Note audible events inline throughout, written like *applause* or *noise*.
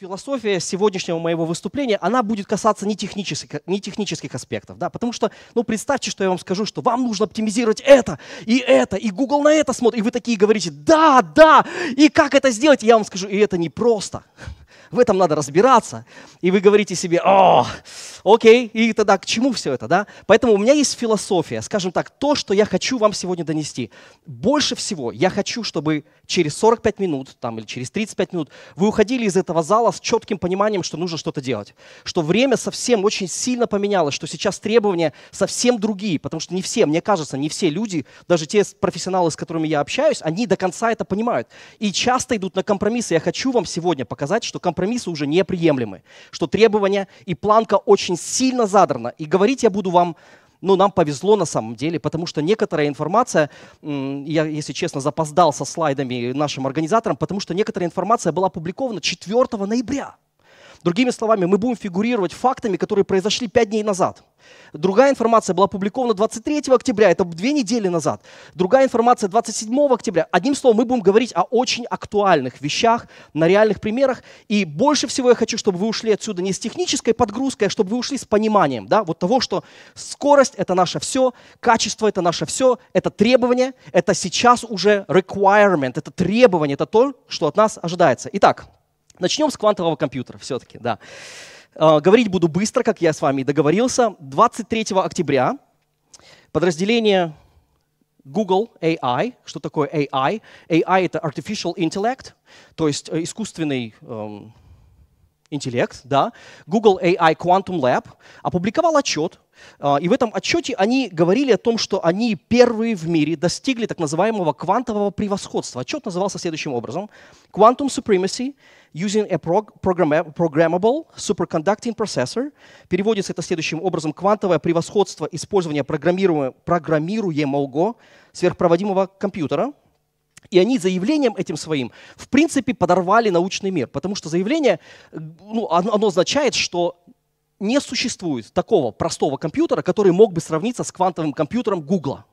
Философия сегодняшнего моего выступления, она будет касаться не технических, не технических аспектов, да, потому что, ну, представьте, что я вам скажу, что вам нужно оптимизировать это, и это, и Google на это смотрит, и вы такие говорите, да, да, и как это сделать, и я вам скажу, и это непросто. В этом надо разбираться. И вы говорите себе, о, окей, и тогда к чему все это, да? Поэтому у меня есть философия, скажем так, то, что я хочу вам сегодня донести. Больше всего я хочу, чтобы через 45 минут там, или через 35 минут вы уходили из этого зала с четким пониманием, что нужно что-то делать. Что время совсем очень сильно поменялось, что сейчас требования совсем другие, потому что не все, мне кажется, не все люди, даже те профессионалы, с которыми я общаюсь, они до конца это понимают. И часто идут на компромиссы. Я хочу вам сегодня показать, что компромиссы уже неприемлемы, что требования и планка очень сильно задрана. И говорить я буду вам ну, нам повезло на самом деле, потому что некоторая информация, я, если честно, запоздал со слайдами нашим организаторам, потому что некоторая информация была опубликована 4 ноября. Другими словами, мы будем фигурировать фактами, которые произошли 5 дней назад. Другая информация была опубликована 23 октября, это две недели назад. Другая информация 27 октября. Одним словом, мы будем говорить о очень актуальных вещах, на реальных примерах. И больше всего я хочу, чтобы вы ушли отсюда не с технической подгрузкой, а чтобы вы ушли с пониманием да, вот того, что скорость – это наше все, качество – это наше все, это требование, это сейчас уже requirement, это требование, это то, что от нас ожидается. Итак, начнем с квантового компьютера все-таки. Да. А, говорить буду быстро, как я с вами договорился. 23 октября подразделение Google AI. Что такое AI? AI — это Artificial Intellect, то есть э, искусственный эм, интеллект, да, Google AI Quantum Lab опубликовал отчет, и в этом отчете они говорили о том, что они первые в мире достигли так называемого квантового превосходства. Отчет назывался следующим образом. Quantum Supremacy using a programmable superconducting processor. Переводится это следующим образом. Квантовое превосходство использования программируемого, сверхпроводимого компьютера. И они заявлением этим своим, в принципе, подорвали научный мир. Потому что заявление, ну, оно означает, что не существует такого простого компьютера, который мог бы сравниться с квантовым компьютером Гугла.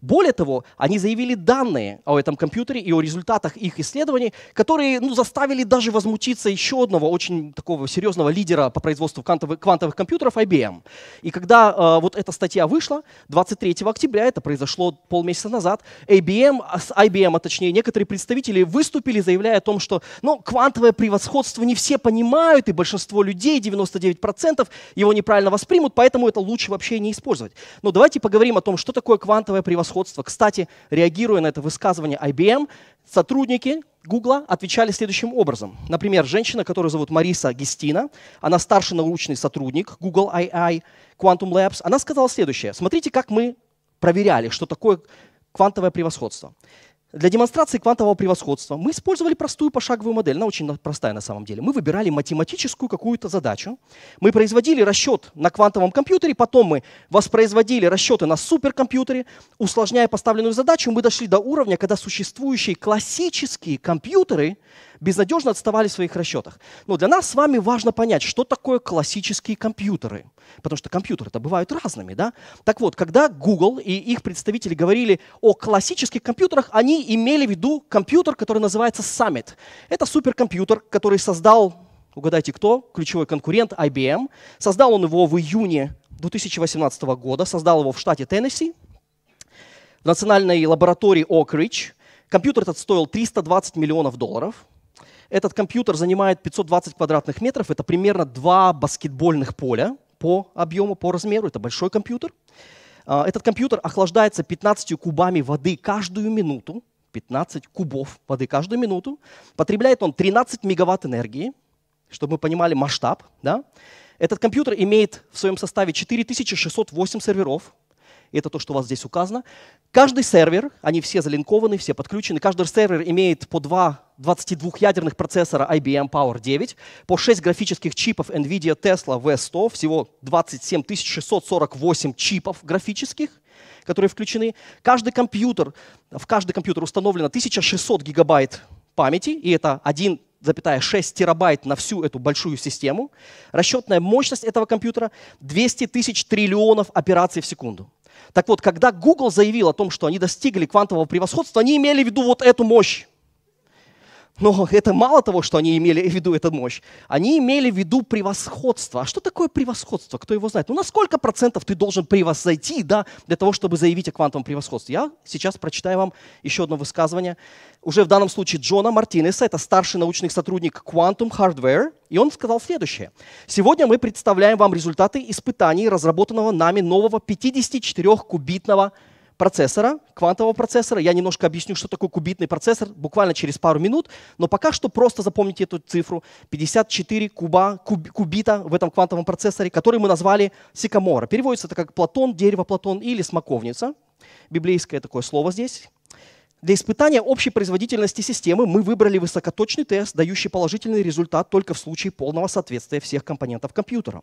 Более того, они заявили данные о этом компьютере и о результатах их исследований, которые ну, заставили даже возмутиться еще одного очень такого серьезного лидера по производству квантовых, квантовых компьютеров IBM. И когда э, вот эта статья вышла, 23 октября, это произошло полмесяца назад, IBM, с IBM, а точнее некоторые представители выступили, заявляя о том, что ну, квантовое превосходство не все понимают, и большинство людей, 99%, его неправильно воспримут, поэтому это лучше вообще не использовать. Но давайте поговорим о том, что такое квантовое превосходство превосходства. Кстати, реагируя на это высказывание IBM, сотрудники Google отвечали следующим образом. Например, женщина, которую зовут Мариса Гестина, она старший научный сотрудник Google AI Quantum Labs, она сказала следующее. Смотрите, как мы проверяли, что такое квантовое превосходство. Для демонстрации квантового превосходства мы использовали простую пошаговую модель. Она очень простая на самом деле. Мы выбирали математическую какую-то задачу. Мы производили расчет на квантовом компьютере, потом мы воспроизводили расчеты на суперкомпьютере. Усложняя поставленную задачу, мы дошли до уровня, когда существующие классические компьютеры безнадежно отставали в своих расчетах. Но для нас с вами важно понять, что такое классические компьютеры. Потому что компьютеры-то бывают разными. Да? Так вот, когда Google и их представители говорили о классических компьютерах, они имели в виду компьютер, который называется Summit. Это суперкомпьютер, который создал, угадайте кто, ключевой конкурент IBM. Создал он его в июне 2018 года, создал его в штате Теннесси, в национальной лаборатории Oak Ridge. Компьютер этот стоил 320 миллионов долларов. Этот компьютер занимает 520 квадратных метров. Это примерно два баскетбольных поля по объему, по размеру. Это большой компьютер. А, этот компьютер охлаждается 15 кубами воды каждую минуту. 15 кубов воды каждую минуту. Потребляет он 13 мегаватт энергии, чтобы мы понимали масштаб. Да? Этот компьютер имеет в своем составе 4608 серверов, это то, что у вас здесь указано. Каждый сервер, они все залинкованы, все подключены, каждый сервер имеет по два 22-ядерных процессора IBM Power 9, по 6 графических чипов NVIDIA Tesla V100, всего 27 648 чипов графических, которые включены. Каждый компьютер, в каждый компьютер установлено 1600 гигабайт памяти, и это 1,6 терабайт на всю эту большую систему. Расчетная мощность этого компьютера 200 тысяч триллионов операций в секунду. Так вот, когда Google заявил о том, что они достигли квантового превосходства, они имели в виду вот эту мощь. Но это мало того, что они имели в виду эту мощь. Они имели в виду превосходство. А что такое превосходство? Кто его знает? Ну, на сколько процентов ты должен превосойти да, для того, чтобы заявить о квантовом превосходстве? Я сейчас прочитаю вам еще одно высказывание. Уже в данном случае Джона Мартинеса, это старший научный сотрудник Quantum Hardware, и он сказал следующее. Сегодня мы представляем вам результаты испытаний разработанного нами нового 54-кубитного процессора, квантового процессора. Я немножко объясню, что такое кубитный процессор, буквально через пару минут. Но пока что просто запомните эту цифру. 54 куба, куб, кубита в этом квантовом процессоре, который мы назвали сикамора. Переводится это как Платон, дерево Платон или смоковница. Библейское такое слово здесь. Для испытания общей производительности системы мы выбрали высокоточный тест, дающий положительный результат только в случае полного соответствия всех компонентов компьютера.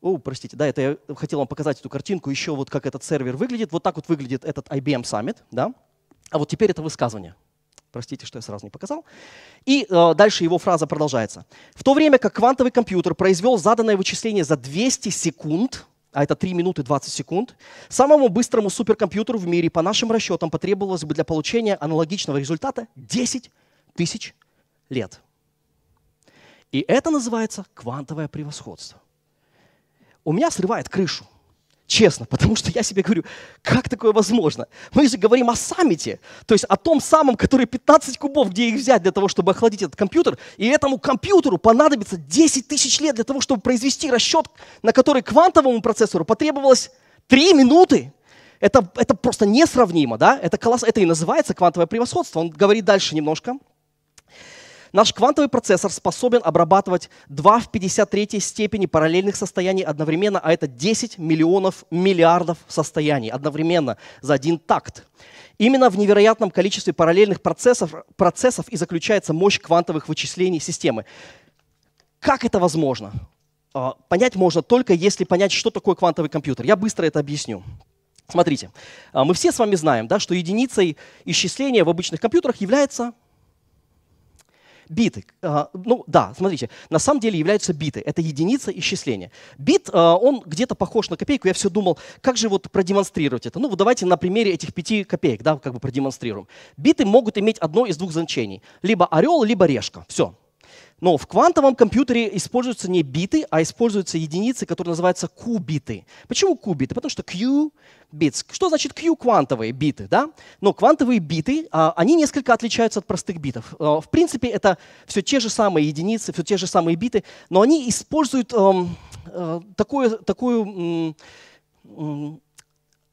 О, простите, да, это я хотел вам показать эту картинку, еще вот как этот сервер выглядит. Вот так вот выглядит этот IBM Summit, да. А вот теперь это высказывание. Простите, что я сразу не показал. И э, дальше его фраза продолжается. В то время как квантовый компьютер произвел заданное вычисление за 200 секунд, а это 3 минуты 20 секунд, самому быстрому суперкомпьютеру в мире, по нашим расчетам, потребовалось бы для получения аналогичного результата 10 тысяч лет. И это называется квантовое превосходство у меня срывает крышу. Честно, потому что я себе говорю, как такое возможно? Мы же говорим о саммите, то есть о том самом, который 15 кубов, где их взять для того, чтобы охладить этот компьютер, и этому компьютеру понадобится 10 тысяч лет для того, чтобы произвести расчет, на который квантовому процессору потребовалось 3 минуты. Это, это просто несравнимо, да? Это, колосс... это и называется квантовое превосходство. Он говорит дальше немножко. Наш квантовый процессор способен обрабатывать 2 в 53 степени параллельных состояний одновременно, а это 10 миллионов миллиардов состояний одновременно за один такт. Именно в невероятном количестве параллельных процессов, процессов и заключается мощь квантовых вычислений системы. Как это возможно? А, понять можно только если понять, что такое квантовый компьютер. Я быстро это объясню. Смотрите, а, мы все с вами знаем, да, что единицей исчисления в обычных компьютерах является биты. А, ну да, смотрите, на самом деле являются биты. Это единица исчисления. Бит, а, он где-то похож на копейку. Я все думал, как же вот продемонстрировать это. Ну вот давайте на примере этих пяти копеек, да, как бы продемонстрируем. Биты могут иметь одно из двух значений. Либо орел, либо решка. Все. Но в квантовом компьютере используются не биты, а используются единицы, которые называются кубиты. Почему кубиты? Потому что Q bits. Что значит Q квантовые биты? Да? Но квантовые биты, а, они несколько отличаются от простых битов. А, в принципе, это все те же самые единицы, все те же самые биты, но они используют эм, э, такое, такую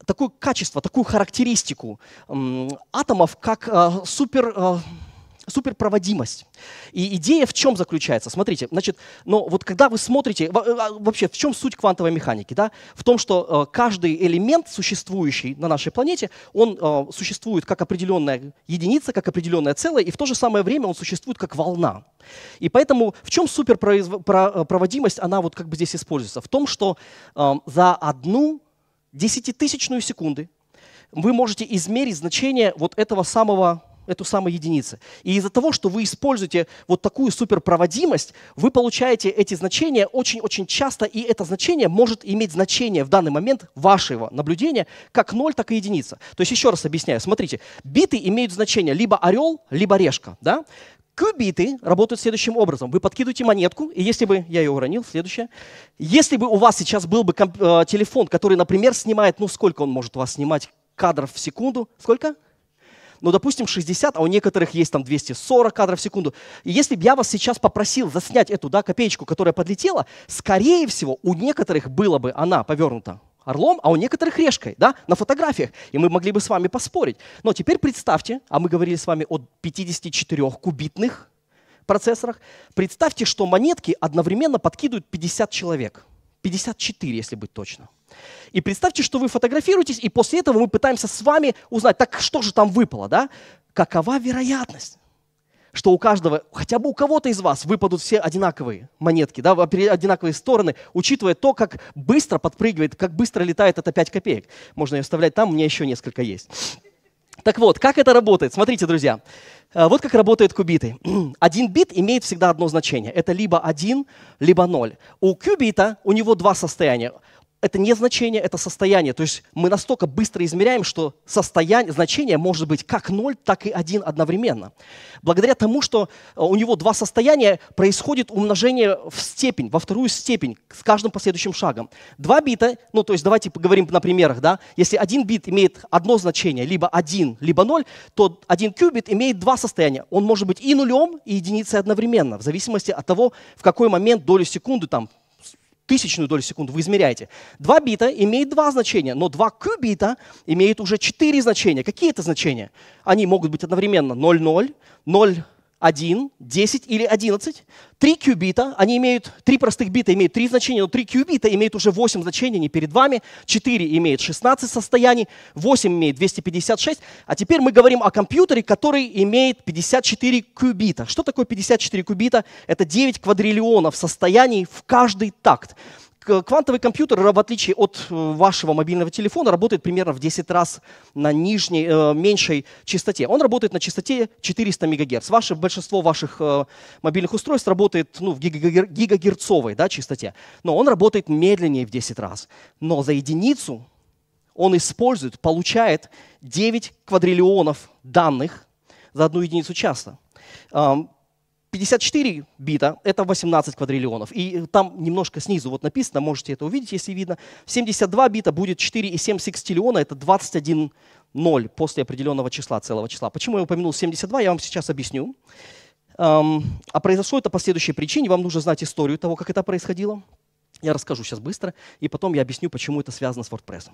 такое качество, такую характеристику атомов, как э, супер э, суперпроводимость. И идея в чем заключается? Смотрите, значит, но вот когда вы смотрите, э, а, вообще в чем суть квантовой механики? Да? В том, что э, каждый элемент, существующий на нашей планете, он э, существует как определенная единица, как определенное целое, и в то же самое время он существует как волна. И поэтому в чем суперпроводимость, она вот как бы здесь используется? В том, что за одну десятитысячную секунды вы можете измерить значение вот этого самого эту самую единицу. И из-за того, что вы используете вот такую суперпроводимость, вы получаете эти значения очень-очень часто, и это значение может иметь значение в данный момент вашего наблюдения как 0, так и единица. То есть еще раз объясняю. Смотрите, биты имеют значение либо орел, либо решка. Да? Кубиты работают следующим образом. Вы подкидываете монетку, и если бы, я ее уронил, следующее. Если бы у вас сейчас был бы э, телефон, который, например, снимает, ну сколько он может у вас снимать кадров в секунду? Сколько? Ну, допустим, 60, а у некоторых есть там 240 кадров в секунду. И если бы я вас сейчас попросил заснять эту да, копеечку, которая подлетела, скорее всего, у некоторых было бы она повернута орлом, а у некоторых решкой, да, на фотографиях. И мы могли бы с вами поспорить. Но теперь представьте, а мы говорили с вами о 54 кубитных процессорах, представьте, что монетки одновременно подкидывают 50 человек. 54, если быть точно. И представьте, что вы фотографируетесь, и после этого мы пытаемся с вами узнать, так что же там выпало, да? Какова вероятность? что у каждого, хотя бы у кого-то из вас выпадут все одинаковые монетки, да, одинаковые стороны, учитывая то, как быстро подпрыгивает, как быстро летает это 5 копеек. Можно ее оставлять там, у меня еще несколько есть. Так вот, как это работает? Смотрите, друзья. Э, вот как работают кубиты. *clears throat* Один бит имеет всегда одно значение. Это либо 1, либо 0. У кубита у него два состояния это не значение, это состояние. То есть мы настолько быстро измеряем, что состояние, значение может быть как 0, так и 1 одновременно. Благодаря тому, что э, у него два состояния, происходит умножение в степень, во вторую степень с каждым последующим шагом. Два бита, ну то есть давайте поговорим на примерах, да, если один бит имеет одно значение, либо 1, либо 0, то один кубит имеет два состояния. Он может быть и нулем, и единицей одновременно, в зависимости от того, в какой момент, долю секунды, там, тысячную долю секунды вы измеряете. Два бита имеет два значения, но два кубита имеют уже четыре значения. Какие это значения? Они могут быть одновременно 0,0, 0, 1, 10 или 11. Три кубита, они имеют, три простых бита имеют три значения, но три кубита имеют уже 8 значений, не перед вами. 4 имеет 16 состояний, 8 имеет 256. А теперь мы говорим о компьютере, который имеет 54 кубита. Что такое 54 кубита? Это 9 квадриллионов состояний в каждый такт квантовый компьютер, в отличие от э, вашего мобильного телефона, работает примерно в 10 раз на нижней, э, меньшей частоте. Он работает на частоте 400 МГц. Ваше, большинство ваших э, мобильных устройств работает ну, в гигагерцовой да, частоте. Но он работает медленнее в 10 раз. Но за единицу он использует, получает 9 квадриллионов данных за одну единицу часа. 54 бита — это 18 квадриллионов. И там немножко снизу вот написано, можете это увидеть, если видно. 72 бита будет 4,7 секстиллиона, это 21 ноль после определенного числа, целого числа. Почему я упомянул 72, я вам сейчас объясню. А произошло это по следующей причине. Вам нужно знать историю того, как это происходило. Я расскажу сейчас быстро, и потом я объясню, почему это связано с WordPress.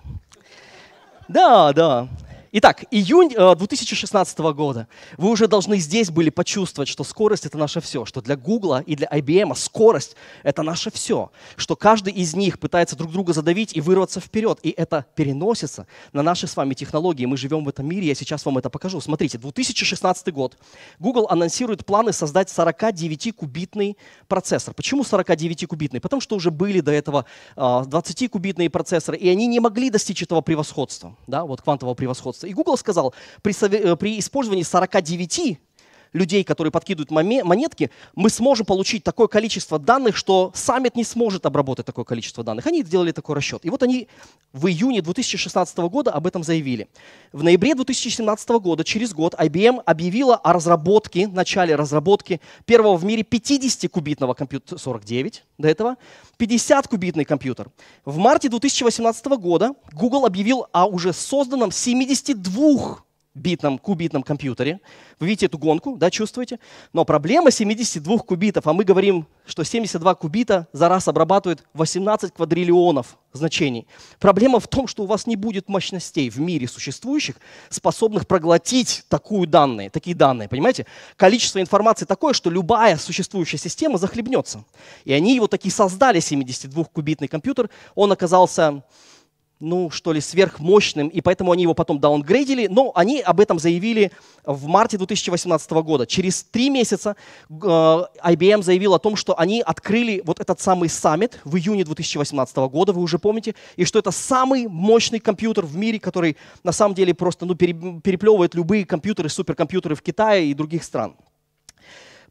Да, да. Итак, июнь 2016 э, года. Вы уже должны здесь были почувствовать, что скорость — это наше все, что для Google и для IBM скорость — это наше все, что каждый из них пытается друг друга задавить и вырваться вперед, и это переносится на наши с вами технологии. Мы живем в этом мире, я сейчас вам это покажу. Смотрите, 2016 год. Google анонсирует планы создать 49-кубитный процессор. Почему 49-кубитный? Потому что уже были до этого 20-кубитные а, процессоры, и они не могли достичь этого превосходства, да, вот квантового превосходства. И Google сказал, при, э, при использовании 49 людей, которые подкидывают монетки, мы сможем получить такое количество данных, что саммит не сможет обработать такое количество данных. Они сделали такой расчет. И вот они в июне 2016 года об этом заявили. В ноябре 2017 года, через год, IBM объявила о разработке, начале разработки первого в мире 50-кубитного компьютера, 49 до этого, 50-кубитный компьютер. В марте 2018 года Google объявил о уже созданном 72 битном, кубитном компьютере. Вы видите эту гонку, да, чувствуете? Но проблема 72 кубитов, а мы говорим, что 72 кубита за раз обрабатывают 18 квадриллионов значений. Проблема в том, что у вас не будет мощностей в мире существующих, способных проглотить такую данные, такие данные, понимаете? Количество информации такое, что любая существующая система захлебнется. И они его таки создали, 72-кубитный компьютер. Он оказался ну, что ли, сверхмощным, и поэтому они его потом даунгрейдили, но они об этом заявили в марте 2018 года. Через три месяца э, IBM заявил о том, что они открыли вот этот самый саммит в июне 2018 года, вы уже помните, и что это самый мощный компьютер в мире, который на самом деле просто ну, переплевывает любые компьютеры, суперкомпьютеры в Китае и других стран.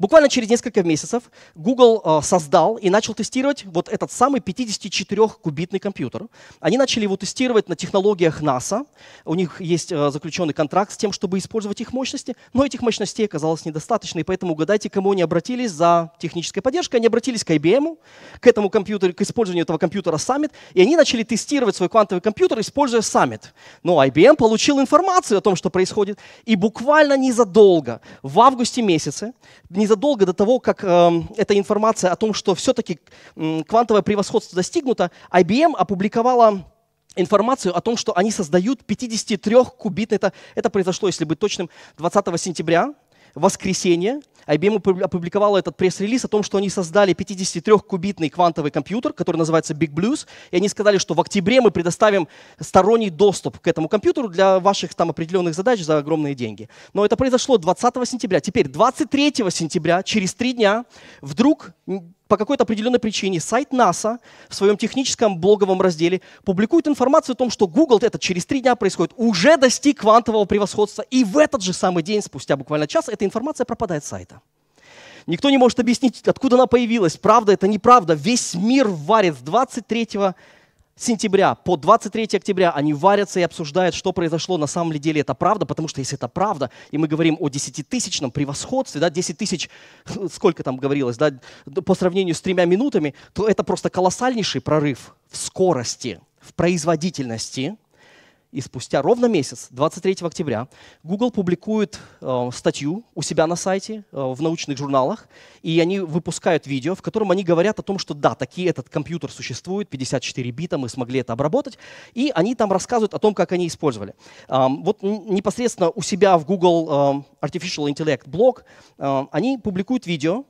Буквально через несколько месяцев Google э, создал и начал тестировать вот этот самый 54-кубитный компьютер. Они начали его тестировать на технологиях NASA. У них есть э, заключенный контракт с тем, чтобы использовать их мощности, но этих мощностей оказалось недостаточно, и поэтому угадайте, кому они обратились за технической поддержкой. Они обратились к IBM, к этому компьютеру, к использованию этого компьютера Summit, и они начали тестировать свой квантовый компьютер, используя Summit. Но IBM получил информацию о том, что происходит, и буквально незадолго, в августе месяце, незадолго до того, как э, эта информация о том, что все-таки квантовое превосходство достигнуто, IBM опубликовала информацию о том, что они создают 53-кубитный, это, это произошло, если быть точным, 20 сентября, воскресенье, IBM опубликовала этот пресс-релиз о том, что они создали 53-кубитный квантовый компьютер, который называется Big Blues, и они сказали, что в октябре мы предоставим сторонний доступ к этому компьютеру для ваших там определенных задач за огромные деньги. Но это произошло 20 сентября. Теперь 23 сентября, через три дня, вдруг по какой-то определенной причине сайт НАСА в своем техническом блоговом разделе публикует информацию о том, что Google, это через три дня происходит, уже достиг квантового превосходства. И в этот же самый день, спустя буквально час, эта информация пропадает с сайта. Никто не может объяснить, откуда она появилась. Правда, это неправда. Весь мир варит с 23 сентября по 23 октября они варятся и обсуждают, что произошло на самом деле. Это правда, потому что если это правда, и мы говорим о десятитысячном превосходстве, да, 10 тысяч, *laughs* сколько там говорилось, да, по сравнению с тремя минутами, то это просто колоссальнейший прорыв в скорости, в производительности, и спустя ровно месяц, 23 октября, Google публикует э, статью у себя на сайте, э, в научных журналах, и они выпускают видео, в котором они говорят о том, что да, такие этот компьютер существует, 54 бита, мы смогли это обработать, и они там рассказывают о том, как они использовали. Э, вот непосредственно у себя в Google э, Artificial Intellect блог э, они публикуют видео,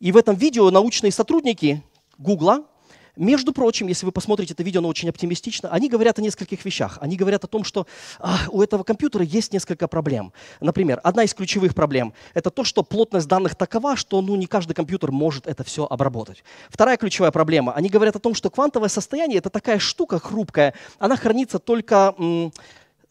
и в этом видео научные сотрудники Google между прочим, если вы посмотрите это видео, оно очень оптимистично, они говорят о нескольких вещах. Они говорят о том, что а, у этого компьютера есть несколько проблем. Например, одна из ключевых проблем – это то, что плотность данных такова, что ну, не каждый компьютер может это все обработать. Вторая ключевая проблема – они говорят о том, что квантовое состояние – это такая штука хрупкая, она хранится только… М-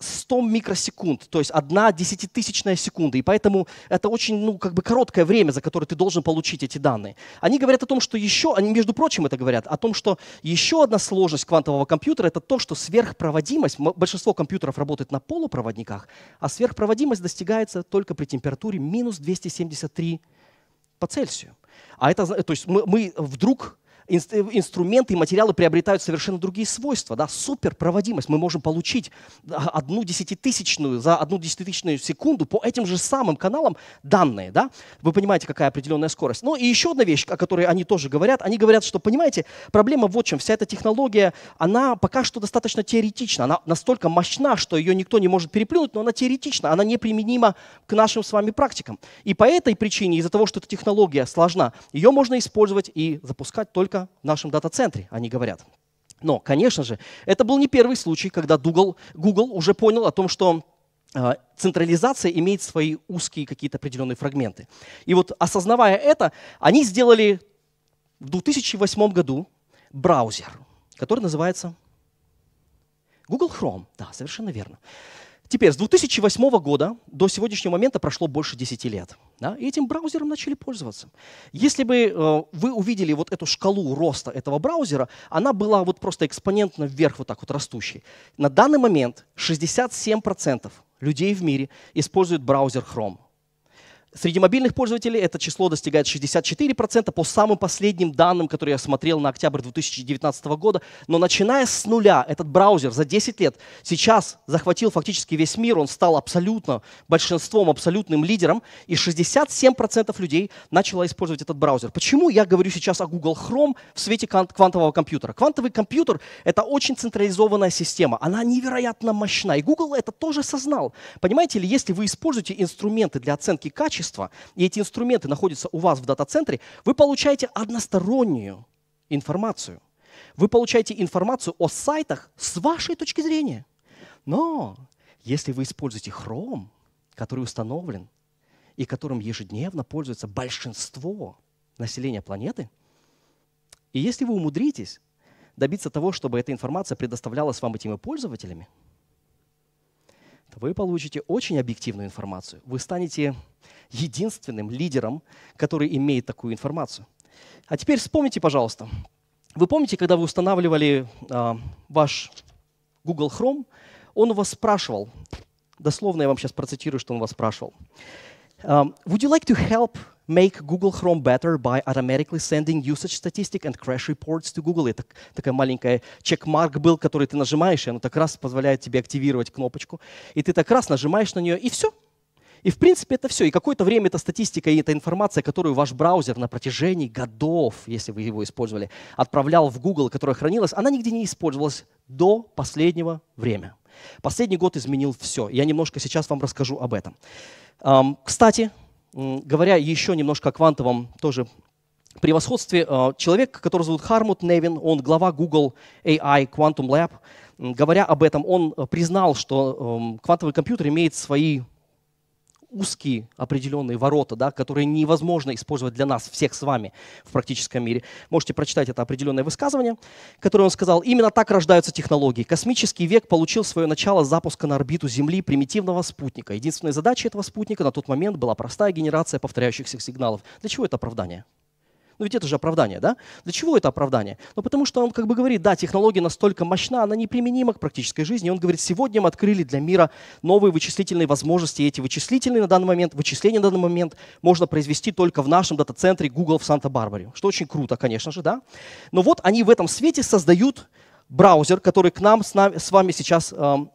100 микросекунд, то есть одна десятитысячная секунда. И поэтому это очень ну, как бы короткое время, за которое ты должен получить эти данные. Они говорят о том, что еще, они между прочим это говорят, о том, что еще одна сложность квантового компьютера это то, что сверхпроводимость, большинство компьютеров работает на полупроводниках, а сверхпроводимость достигается только при температуре минус 273 по Цельсию. А это, то есть мы, мы вдруг инструменты и материалы приобретают совершенно другие свойства. Да? Суперпроводимость. Мы можем получить одну десятитысячную за одну десятитысячную секунду по этим же самым каналам данные. Да? Вы понимаете, какая определенная скорость. Ну и еще одна вещь, о которой они тоже говорят. Они говорят, что, понимаете, проблема вот в чем. Вся эта технология, она пока что достаточно теоретична. Она настолько мощна, что ее никто не может переплюнуть, но она теоретична. Она неприменима к нашим с вами практикам. И по этой причине, из-за того, что эта технология сложна, ее можно использовать и запускать только только в нашем дата-центре, они говорят. Но, конечно же, это был не первый случай, когда Google, Google уже понял о том, что э, централизация имеет свои узкие какие-то определенные фрагменты. И вот осознавая это, они сделали в 2008 году браузер, который называется Google Chrome. Да, совершенно верно. Теперь, с 2008 года до сегодняшнего момента прошло больше 10 лет. Да, и этим браузером начали пользоваться. Если бы э, вы увидели вот эту шкалу роста этого браузера, она была вот просто экспонентно вверх вот так вот растущей. На данный момент 67% людей в мире используют браузер Chrome. Среди мобильных пользователей это число достигает 64% по самым последним данным, которые я смотрел на октябрь 2019 года. Но начиная с нуля, этот браузер за 10 лет сейчас захватил фактически весь мир, он стал абсолютно большинством, абсолютным лидером, и 67% людей начало использовать этот браузер. Почему я говорю сейчас о Google Chrome в свете квантового компьютера? Квантовый компьютер — это очень централизованная система, она невероятно мощна, и Google это тоже осознал. Понимаете ли, если вы используете инструменты для оценки качества, качества, и эти инструменты находятся у вас в дата-центре, вы получаете одностороннюю информацию. Вы получаете информацию о сайтах с вашей точки зрения. Но если вы используете Chrome, который установлен и которым ежедневно пользуется большинство населения планеты, и если вы умудритесь добиться того, чтобы эта информация предоставлялась вам этими пользователями, вы получите очень объективную информацию. Вы станете единственным лидером, который имеет такую информацию. А теперь вспомните, пожалуйста, вы помните, когда вы устанавливали э, ваш Google Chrome, он у вас спрашивал, дословно я вам сейчас процитирую, что он вас спрашивал. Um, would you like to help make Google Chrome better by automatically sending usage statistic and crash reports to Google? Это такая маленькая чекмарк был, который ты нажимаешь, и оно так раз позволяет тебе активировать кнопочку. И ты так раз нажимаешь на нее, и все, и в принципе это все. И какое-то время эта статистика и эта информация, которую ваш браузер на протяжении годов, если вы его использовали, отправлял в Google, которая хранилась, она нигде не использовалась до последнего времени. Последний год изменил все. Я немножко сейчас вам расскажу об этом. Кстати, говоря еще немножко о квантовом тоже превосходстве, а, человек, который зовут Хармут Невин, он глава Google AI Quantum Lab, говоря об этом, он признал, что квантовый компьютер имеет свои узкие определенные ворота, да, которые невозможно использовать для нас, всех с вами в практическом мире. Можете прочитать это определенное высказывание, которое он сказал. Именно так рождаются технологии. Космический век получил свое начало с запуска на орбиту Земли примитивного спутника. Единственной задачей этого спутника на тот момент была простая генерация повторяющихся сигналов. Для чего это оправдание? Ну ведь это же оправдание, да? Для чего это оправдание? Ну потому что он как бы говорит, да, технология настолько мощна, она неприменима к практической жизни. Он говорит, сегодня мы открыли для мира новые вычислительные возможности. И эти вычислительные на данный момент, вычисления на данный момент можно произвести только в нашем дата-центре Google в Санта-Барбаре. Что очень круто, конечно же, да? Но вот они в этом свете создают браузер, который к нам с, нами, с вами сейчас эм,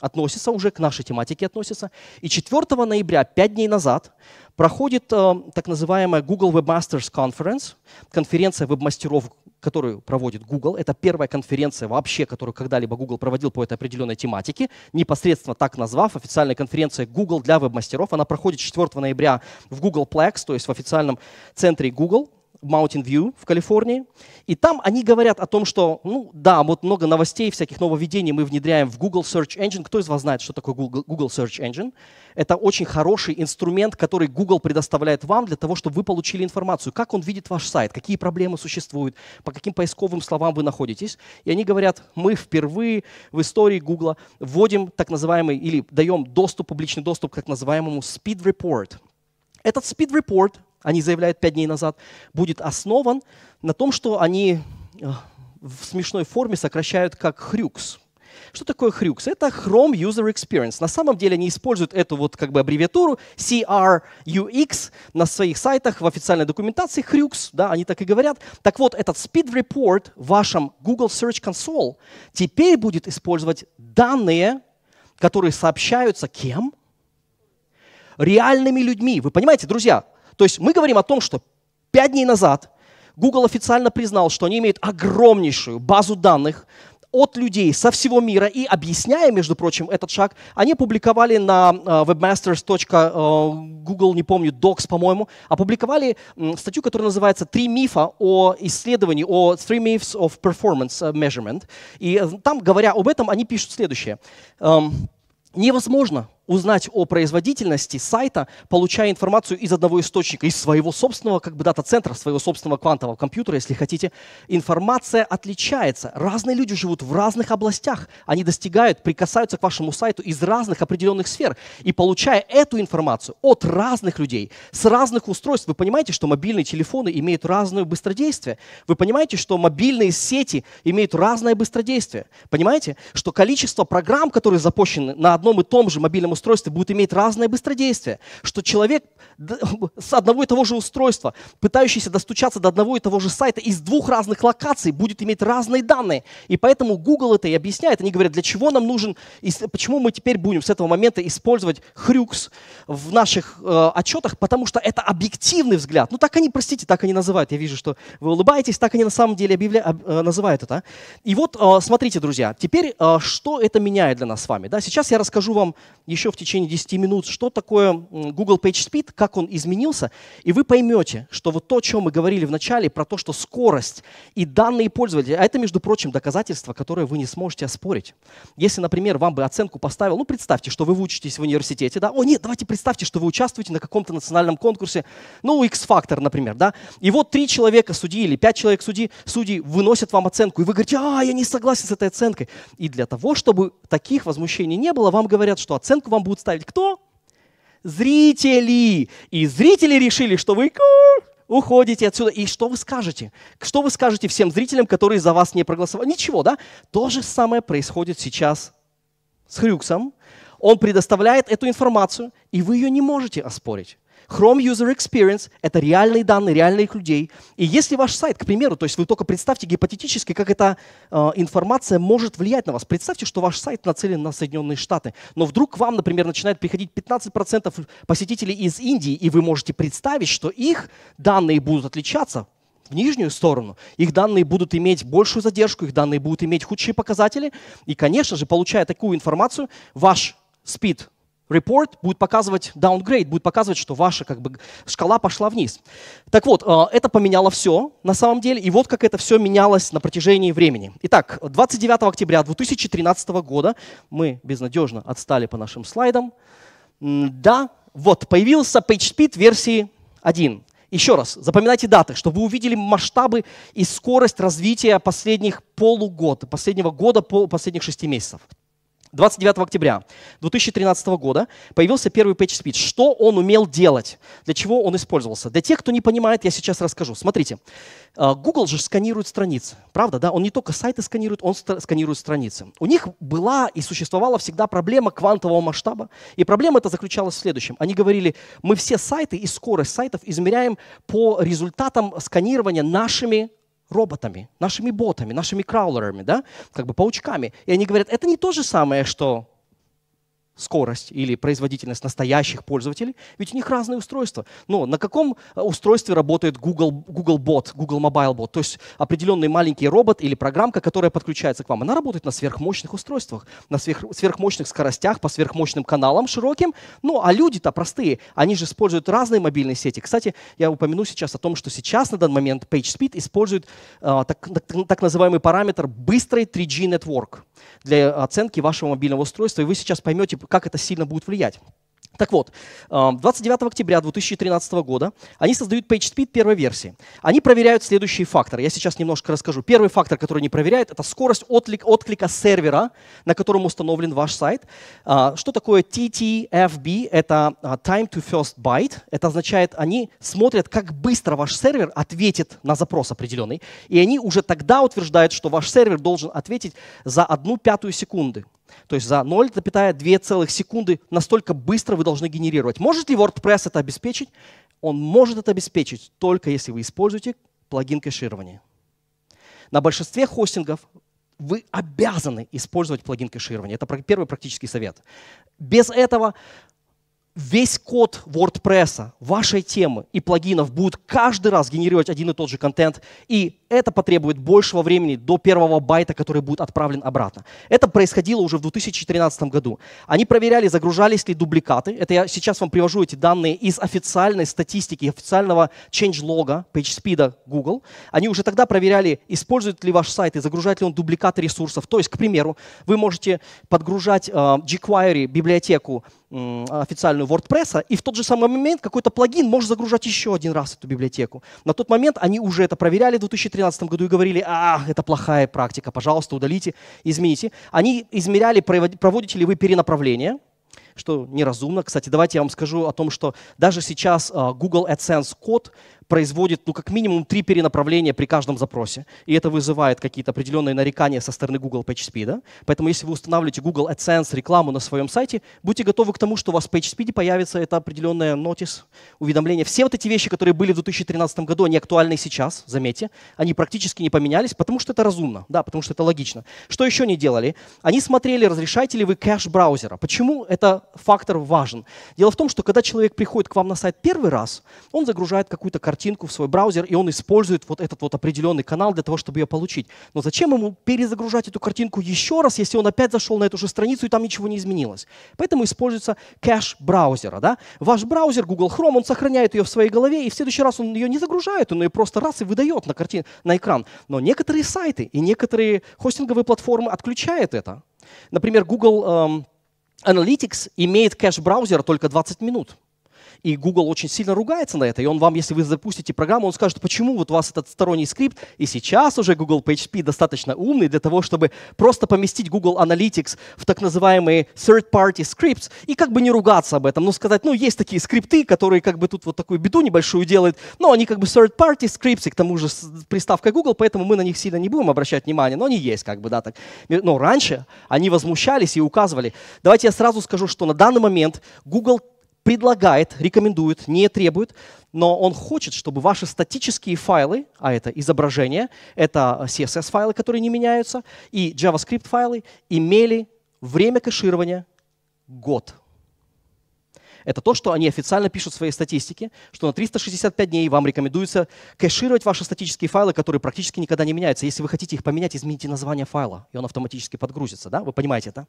относится, уже к нашей тематике относится. И 4 ноября, 5 дней назад, проходит э, так называемая Google Webmasters Conference, конференция веб-мастеров, которую проводит Google. Это первая конференция вообще, которую когда-либо Google проводил по этой определенной тематике, непосредственно так назвав, официальная конференция Google для веб-мастеров. Она проходит 4 ноября в Google Plex, то есть в официальном центре Google. Mountain View в Калифорнии. И там они говорят о том, что, ну да, вот много новостей, всяких нововведений мы внедряем в Google Search Engine. Кто из вас знает, что такое Google, Google Search Engine? Это очень хороший инструмент, который Google предоставляет вам для того, чтобы вы получили информацию, как он видит ваш сайт, какие проблемы существуют, по каким поисковым словам вы находитесь. И они говорят, мы впервые в истории Google вводим так называемый или даем доступ, публичный доступ к так называемому Speed Report. Этот Speed Report они заявляют пять дней назад, будет основан на том, что они э, в смешной форме сокращают как хрюкс. Что такое хрюкс? Это Chrome User Experience. На самом деле они используют эту вот как бы аббревиатуру CRUX на своих сайтах в официальной документации хрюкс, да, они так и говорят. Так вот, этот Speed Report в вашем Google Search Console теперь будет использовать данные, которые сообщаются кем? Реальными людьми. Вы понимаете, друзья, то есть мы говорим о том, что пять дней назад Google официально признал, что они имеют огромнейшую базу данных от людей со всего мира. И объясняя, между прочим, этот шаг, они опубликовали на uh, webmasters.google, не помню, docs, по-моему, опубликовали статью, которая называется «Три мифа о исследовании, о Three Myths of Performance э, Measurement». И э, там, говоря об этом, они пишут следующее. Um, невозможно узнать о производительности сайта, получая информацию из одного источника, из своего собственного как бы дата-центра, своего собственного квантового компьютера, если хотите. Информация отличается. Разные люди живут в разных областях. Они достигают, прикасаются к вашему сайту из разных определенных сфер. И получая эту информацию от разных людей, с разных устройств, вы понимаете, что мобильные телефоны имеют разное быстродействие. Вы понимаете, что мобильные сети имеют разное быстродействие. Понимаете, что количество программ, которые запущены на одном и том же мобильном устройстве, устройстве будут иметь разное быстродействие, что человек с одного и того же устройства, пытающийся достучаться до одного и того же сайта из двух разных локаций, будет иметь разные данные. И поэтому Google это и объясняет. Они говорят, для чего нам нужен, почему мы теперь будем с этого момента использовать хрюкс в наших э, отчетах, потому что это объективный взгляд. Ну так они, простите, так они называют. Я вижу, что вы улыбаетесь, так они на самом деле объявля... э, называют это. И вот, э, смотрите, друзья, теперь э, что это меняет для нас с вами? Да? Сейчас я расскажу вам еще в течение 10 минут, что такое Google PageSpeed, как он изменился, и вы поймете, что вот то, о чем мы говорили в начале, про то, что скорость и данные пользователя, а это, между прочим, доказательство, которое вы не сможете оспорить. Если, например, вам бы оценку поставил, ну, представьте, что вы учитесь в университете, да, о, нет, давайте представьте, что вы участвуете на каком-то национальном конкурсе, ну, X-Factor, например, да, и вот три человека судьи или пять человек судьи, судьи выносят вам оценку, и вы говорите, а, я не согласен с этой оценкой. И для того, чтобы таких возмущений не было, вам говорят, что оценку вам будут ставить кто? Зрители. И зрители решили, что вы уходите отсюда. И что вы скажете? Что вы скажете всем зрителям, которые за вас не проголосовали? Ничего, да? То же самое происходит сейчас с Хрюксом. Он предоставляет эту информацию, и вы ее не можете оспорить. Chrome User Experience — это реальные данные реальных людей. И если ваш сайт, к примеру, то есть вы только представьте гипотетически, как эта э, информация может влиять на вас. Представьте, что ваш сайт нацелен на Соединенные Штаты, но вдруг к вам, например, начинает приходить 15% посетителей из Индии, и вы можете представить, что их данные будут отличаться в нижнюю сторону, их данные будут иметь большую задержку, их данные будут иметь худшие показатели. И, конечно же, получая такую информацию, ваш speed report будет показывать downgrade, будет показывать, что ваша как бы, шкала пошла вниз. Так вот, э, это поменяло все на самом деле, и вот как это все менялось на протяжении времени. Итак, 29 октября 2013 года, мы безнадежно отстали по нашим слайдам, да, вот, появился PageSpeed версии 1. Еще раз, запоминайте даты, чтобы вы увидели масштабы и скорость развития последних полугода, последнего года, последних шести месяцев. 29 октября 2013 года появился первый PageSpeed. Что он умел делать? Для чего он использовался? Для тех, кто не понимает, я сейчас расскажу. Смотрите, а, Google же сканирует страницы, правда? Да? Он не только сайты сканирует, он сканирует страницы. У них была и существовала всегда проблема квантового масштаба. И проблема эта заключалась в следующем. Они говорили, мы все сайты и скорость сайтов измеряем по результатам сканирования нашими роботами, нашими ботами, нашими краулерами, да, как бы паучками. И они говорят, это не то же самое, что скорость или производительность настоящих пользователей, ведь у них разные устройства. Но на каком э, устройстве работает Google, Google Bot, Google Mobile Bot? То есть определенный маленький робот или программка, которая подключается к вам, она работает на сверхмощных устройствах, на сверх, сверхмощных скоростях, по сверхмощным каналам широким. Ну, а люди-то простые, они же используют разные мобильные сети. Кстати, я упомяну сейчас о том, что сейчас на данный момент PageSpeed использует э, так, так, так называемый параметр быстрый 3G Network для оценки вашего мобильного устройства, и вы сейчас поймете, как это сильно будет влиять. Так вот, 29 октября 2013 года они создают PageSpeed первой версии. Они проверяют следующие факторы. Я сейчас немножко расскажу. Первый фактор, который они проверяют, это скорость отклик, отклика сервера, на котором установлен ваш сайт. А, что такое TTFB? Это а, Time to First Byte. Это означает, они смотрят, как быстро ваш сервер ответит на запрос определенный. И они уже тогда утверждают, что ваш сервер должен ответить за одну пятую секунды. То есть за 0,2 секунды настолько быстро вы должны генерировать. Может ли WordPress это обеспечить? Он может это обеспечить только если вы используете плагин кэширования. На большинстве хостингов вы обязаны использовать плагин кэширования. Это первый практический совет. Без этого весь код WordPress, вашей темы и плагинов будет каждый раз генерировать один и тот же контент, и это потребует большего времени до первого байта, который будет отправлен обратно. Это происходило уже в 2013 году. Они проверяли, загружались ли дубликаты. Это я сейчас вам привожу эти данные из официальной статистики, официального changelog PageSpeed Google. Они уже тогда проверяли, использует ли ваш сайт и загружает ли он дубликаты ресурсов. То есть, к примеру, вы можете подгружать э, jQuery, библиотеку, официальную WordPress, и в тот же самый момент какой-то плагин может загружать еще один раз эту библиотеку. На тот момент они уже это проверяли в 2013 году и говорили, а, это плохая практика, пожалуйста, удалите, измените. Они измеряли, проводите ли вы перенаправление, что неразумно. Кстати, давайте я вам скажу о том, что даже сейчас а, Google AdSense код производит ну, как минимум три перенаправления при каждом запросе. И это вызывает какие-то определенные нарекания со стороны Google PageSpeed. Да? Поэтому если вы устанавливаете Google AdSense рекламу на своем сайте, будьте готовы к тому, что у вас в PageSpeed появится это определенное нотис, уведомление. Все вот эти вещи, которые были в 2013 году, они актуальны сейчас, заметьте. Они практически не поменялись, потому что это разумно, да, потому что это логично. Что еще не делали? Они смотрели, разрешаете ли вы кэш браузера. Почему это фактор важен? Дело в том, что когда человек приходит к вам на сайт первый раз, он загружает какую-то картинку, картинку в свой браузер, и он использует вот этот вот определенный канал для того, чтобы ее получить. Но зачем ему перезагружать эту картинку еще раз, если он опять зашел на эту же страницу, и там ничего не изменилось? Поэтому используется кэш браузера. Да? Ваш браузер Google Chrome, он сохраняет ее в своей голове, и в следующий раз он ее не загружает, он ее просто раз и выдает на, картин, на экран. Но некоторые сайты и некоторые хостинговые платформы отключают это. Например, Google эм, Analytics имеет кэш-браузер только 20 минут. И Google очень сильно ругается на это. И он вам, если вы запустите программу, он скажет, почему вот у вас этот сторонний скрипт. И сейчас уже Google PHP достаточно умный для того, чтобы просто поместить Google Analytics в так называемые third-party scripts и как бы не ругаться об этом. Ну, сказать, ну, есть такие скрипты, которые как бы тут вот такую беду небольшую делают, но они как бы third-party scripts, и к тому же с приставкой Google, поэтому мы на них сильно не будем обращать внимание, но они есть как бы, да, так. Но раньше они возмущались и указывали. Давайте я сразу скажу, что на данный момент Google предлагает, рекомендует, не требует, но он хочет, чтобы ваши статические файлы, а это изображение, это CSS-файлы, которые не меняются, и JavaScript-файлы имели время кэширования год. Это то, что они официально пишут в своей статистике, что на 365 дней вам рекомендуется кэшировать ваши статические файлы, которые практически никогда не меняются. Если вы хотите их поменять, измените название файла, и он автоматически подгрузится. Да? Вы понимаете это?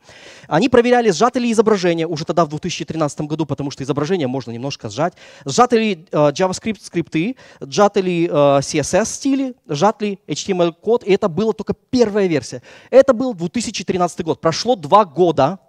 Они проверяли, сжаты ли изображения уже тогда в 2013 году, потому что изображение можно немножко сжать. Сжаты ли э, JavaScript скрипты, сжаты ли э, CSS стили, сжат ли HTML код. И это была только первая версия. Это был 2013 год. Прошло два года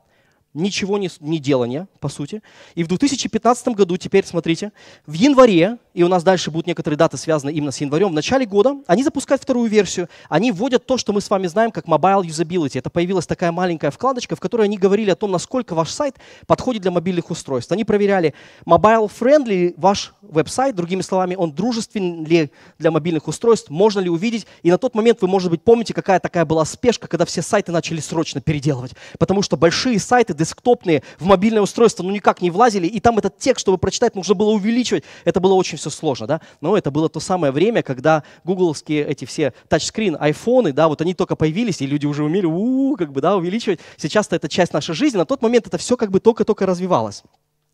ничего не, не делания, по сути. И в 2015 году, теперь смотрите, в январе, и у нас дальше будут некоторые даты связаны именно с январем, в начале года они запускают вторую версию. Они вводят то, что мы с вами знаем как Mobile Usability. Это появилась такая маленькая вкладочка, в которой они говорили о том, насколько ваш сайт подходит для мобильных устройств. Они проверяли, mobile-friendly ваш веб-сайт, другими словами, он дружествен ли для мобильных устройств, можно ли увидеть. И на тот момент вы, может быть, помните, какая такая была спешка, когда все сайты начали срочно переделывать. Потому что большие сайты, десктопные, в мобильное устройство ну никак не влазили, и там этот текст, чтобы прочитать, нужно было увеличивать. Это было очень все сложно, да. Но это было то самое время, когда гугловские эти все тачскрин, айфоны, да, вот они только появились, и люди уже умели, у, как бы, да, увеличивать. Сейчас-то это часть нашей жизни, на тот момент это все как бы только-только развивалось.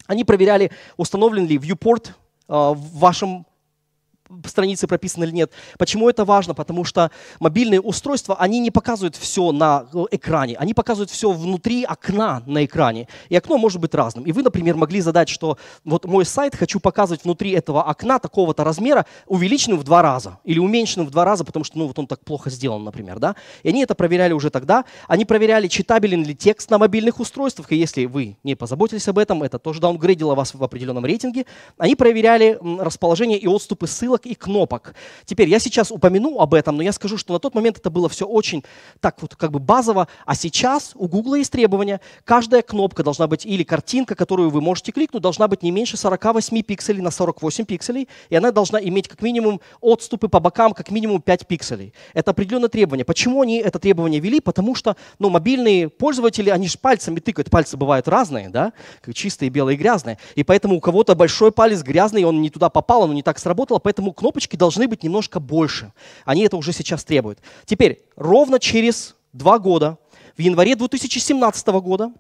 Они проверяли, установлен ли viewport э, в вашем странице прописано или нет. Почему это важно? Потому что мобильные устройства, они не показывают все на э, экране, они показывают все внутри окна на экране. И окно может быть разным. И вы, например, могли задать, что вот мой сайт хочу показывать внутри этого окна такого-то размера, увеличенным в два раза или уменьшенным в два раза, потому что ну, вот он так плохо сделан, например. Да? И они это проверяли уже тогда. Они проверяли, читабелен ли текст на мобильных устройствах. И если вы не позаботились об этом, это тоже даунгрейдило вас в определенном рейтинге. Они проверяли расположение и отступы ссылок ссылок и кнопок. Теперь я сейчас упомяну об этом, но я скажу, что на тот момент это было все очень так вот как бы базово, а сейчас у Google есть требования. Каждая кнопка должна быть или картинка, которую вы можете кликнуть, должна быть не меньше 48 пикселей на 48 пикселей, и она должна иметь как минимум отступы по бокам как минимум 5 пикселей. Это определенное требование. Почему они это требование ввели? Потому что ну, мобильные пользователи, они же пальцами тыкают. Пальцы бывают разные, да, как чистые, белые, грязные. И поэтому у кого-то большой палец грязный, он не туда попал, он не так сработал, поэтому поэтому кнопочки должны быть немножко больше. Они это уже сейчас требуют. Теперь, ровно через два года, в январе 2017 года,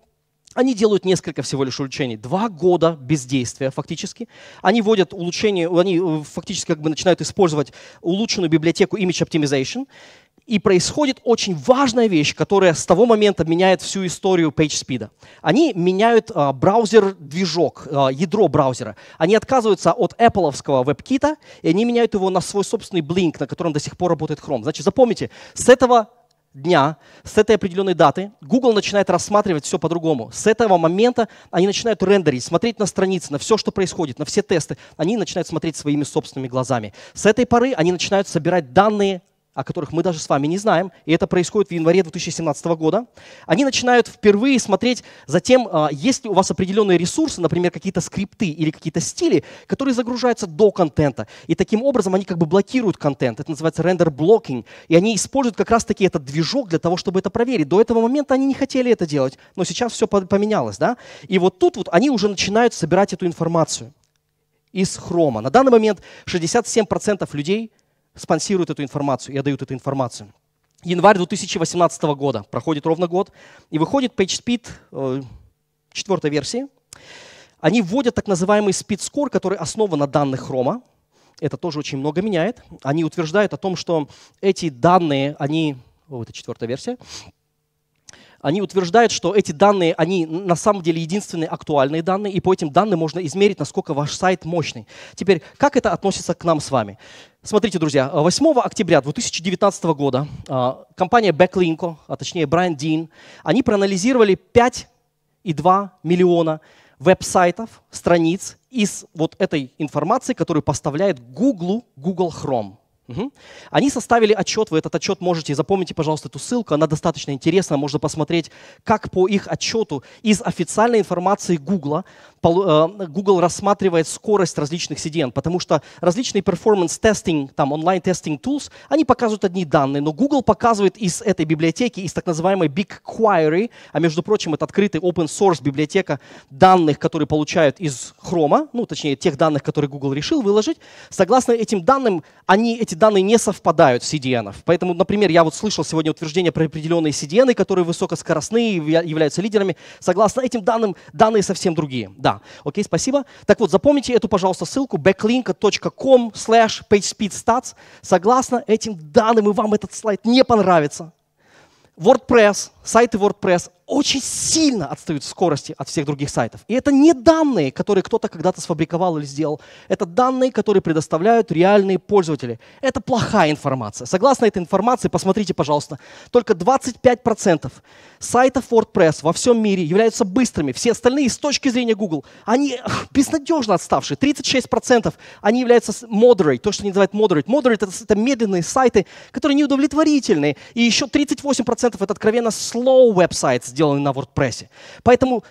они делают несколько всего лишь улучшений. Два года бездействия фактически. Они вводят улучшение, они э, фактически как бы начинают использовать улучшенную библиотеку Image Optimization. И происходит очень важная вещь, которая с того момента меняет всю историю PageSpeed. Они меняют э, браузер-движок, э, ядро браузера. Они отказываются от Apple'овского WebKit, и они меняют его на свой собственный Blink, на котором до сих пор работает Chrome. Значит, запомните, с этого дня, с этой определенной даты, Google начинает рассматривать все по-другому. С этого момента они начинают рендерить, смотреть на страницы, на все, что происходит, на все тесты. Они начинают смотреть своими собственными глазами. С этой поры они начинают собирать данные о которых мы даже с вами не знаем, и это происходит в январе 2017 года, они начинают впервые смотреть за тем, а, есть ли у вас определенные ресурсы, например, какие-то скрипты или какие-то стили, которые загружаются до контента. И таким образом они как бы блокируют контент. Это называется render blocking. И они используют как раз-таки этот движок для того, чтобы это проверить. До этого момента они не хотели это делать, но сейчас все поменялось. Да? И вот тут вот они уже начинают собирать эту информацию из хрома. На данный момент 67% людей спонсируют эту информацию и отдают эту информацию. Январь 2018 года, проходит ровно год, и выходит PageSpeed э, четвертой версии. Они вводят так называемый Speed Score, который основан на данных Хрома. Это тоже очень много меняет. Они утверждают о том, что эти данные, они, о, это четвертая версия, они утверждают, что эти данные, они на самом деле единственные актуальные данные, и по этим данным можно измерить, насколько ваш сайт мощный. Теперь, как это относится к нам с вами? Смотрите, друзья, 8 октября 2019 года а, компания Backlinko, а точнее Брайан Дин, они проанализировали 5,2 миллиона веб-сайтов, страниц из вот этой информации, которую поставляет Google, Google Chrome. Угу. Они составили отчет, вы этот отчет можете, запомните, пожалуйста, эту ссылку, она достаточно интересна, можно посмотреть, как по их отчету из официальной информации э, Google рассматривает скорость различных CDN, потому что различные performance testing, там онлайн-тестинг tools, они показывают одни данные, но Google показывает из этой библиотеки, из так называемой BigQuery, а между прочим, это открытый open source библиотека данных, которые получают из Chrome, ну, точнее, тех данных, которые Google решил выложить, согласно этим данным, они, эти данные не совпадают с CDN. Поэтому, например, я вот слышал сегодня утверждение про определенные CDN, которые высокоскоростные, являются лидерами. Согласно этим данным, данные совсем другие. Да, окей, спасибо. Так вот, запомните эту, пожалуйста, ссылку backlink.com slash pagespeedstats. Согласно этим данным, и вам этот слайд не понравится, WordPress сайты WordPress очень сильно отстают в скорости от всех других сайтов. И это не данные, которые кто-то когда-то сфабриковал или сделал. Это данные, которые предоставляют реальные пользователи. Это плохая информация. Согласно этой информации, посмотрите, пожалуйста, только 25% сайтов WordPress во всем мире являются быстрыми. Все остальные с точки зрения Google, они безнадежно отставшие. 36% они являются moderate, то, что они называют moderate. Moderate это, медленные сайты, которые неудовлетворительные. И еще 38% это откровенно slow веб-сайт, сделаны на WordPress. Поэтому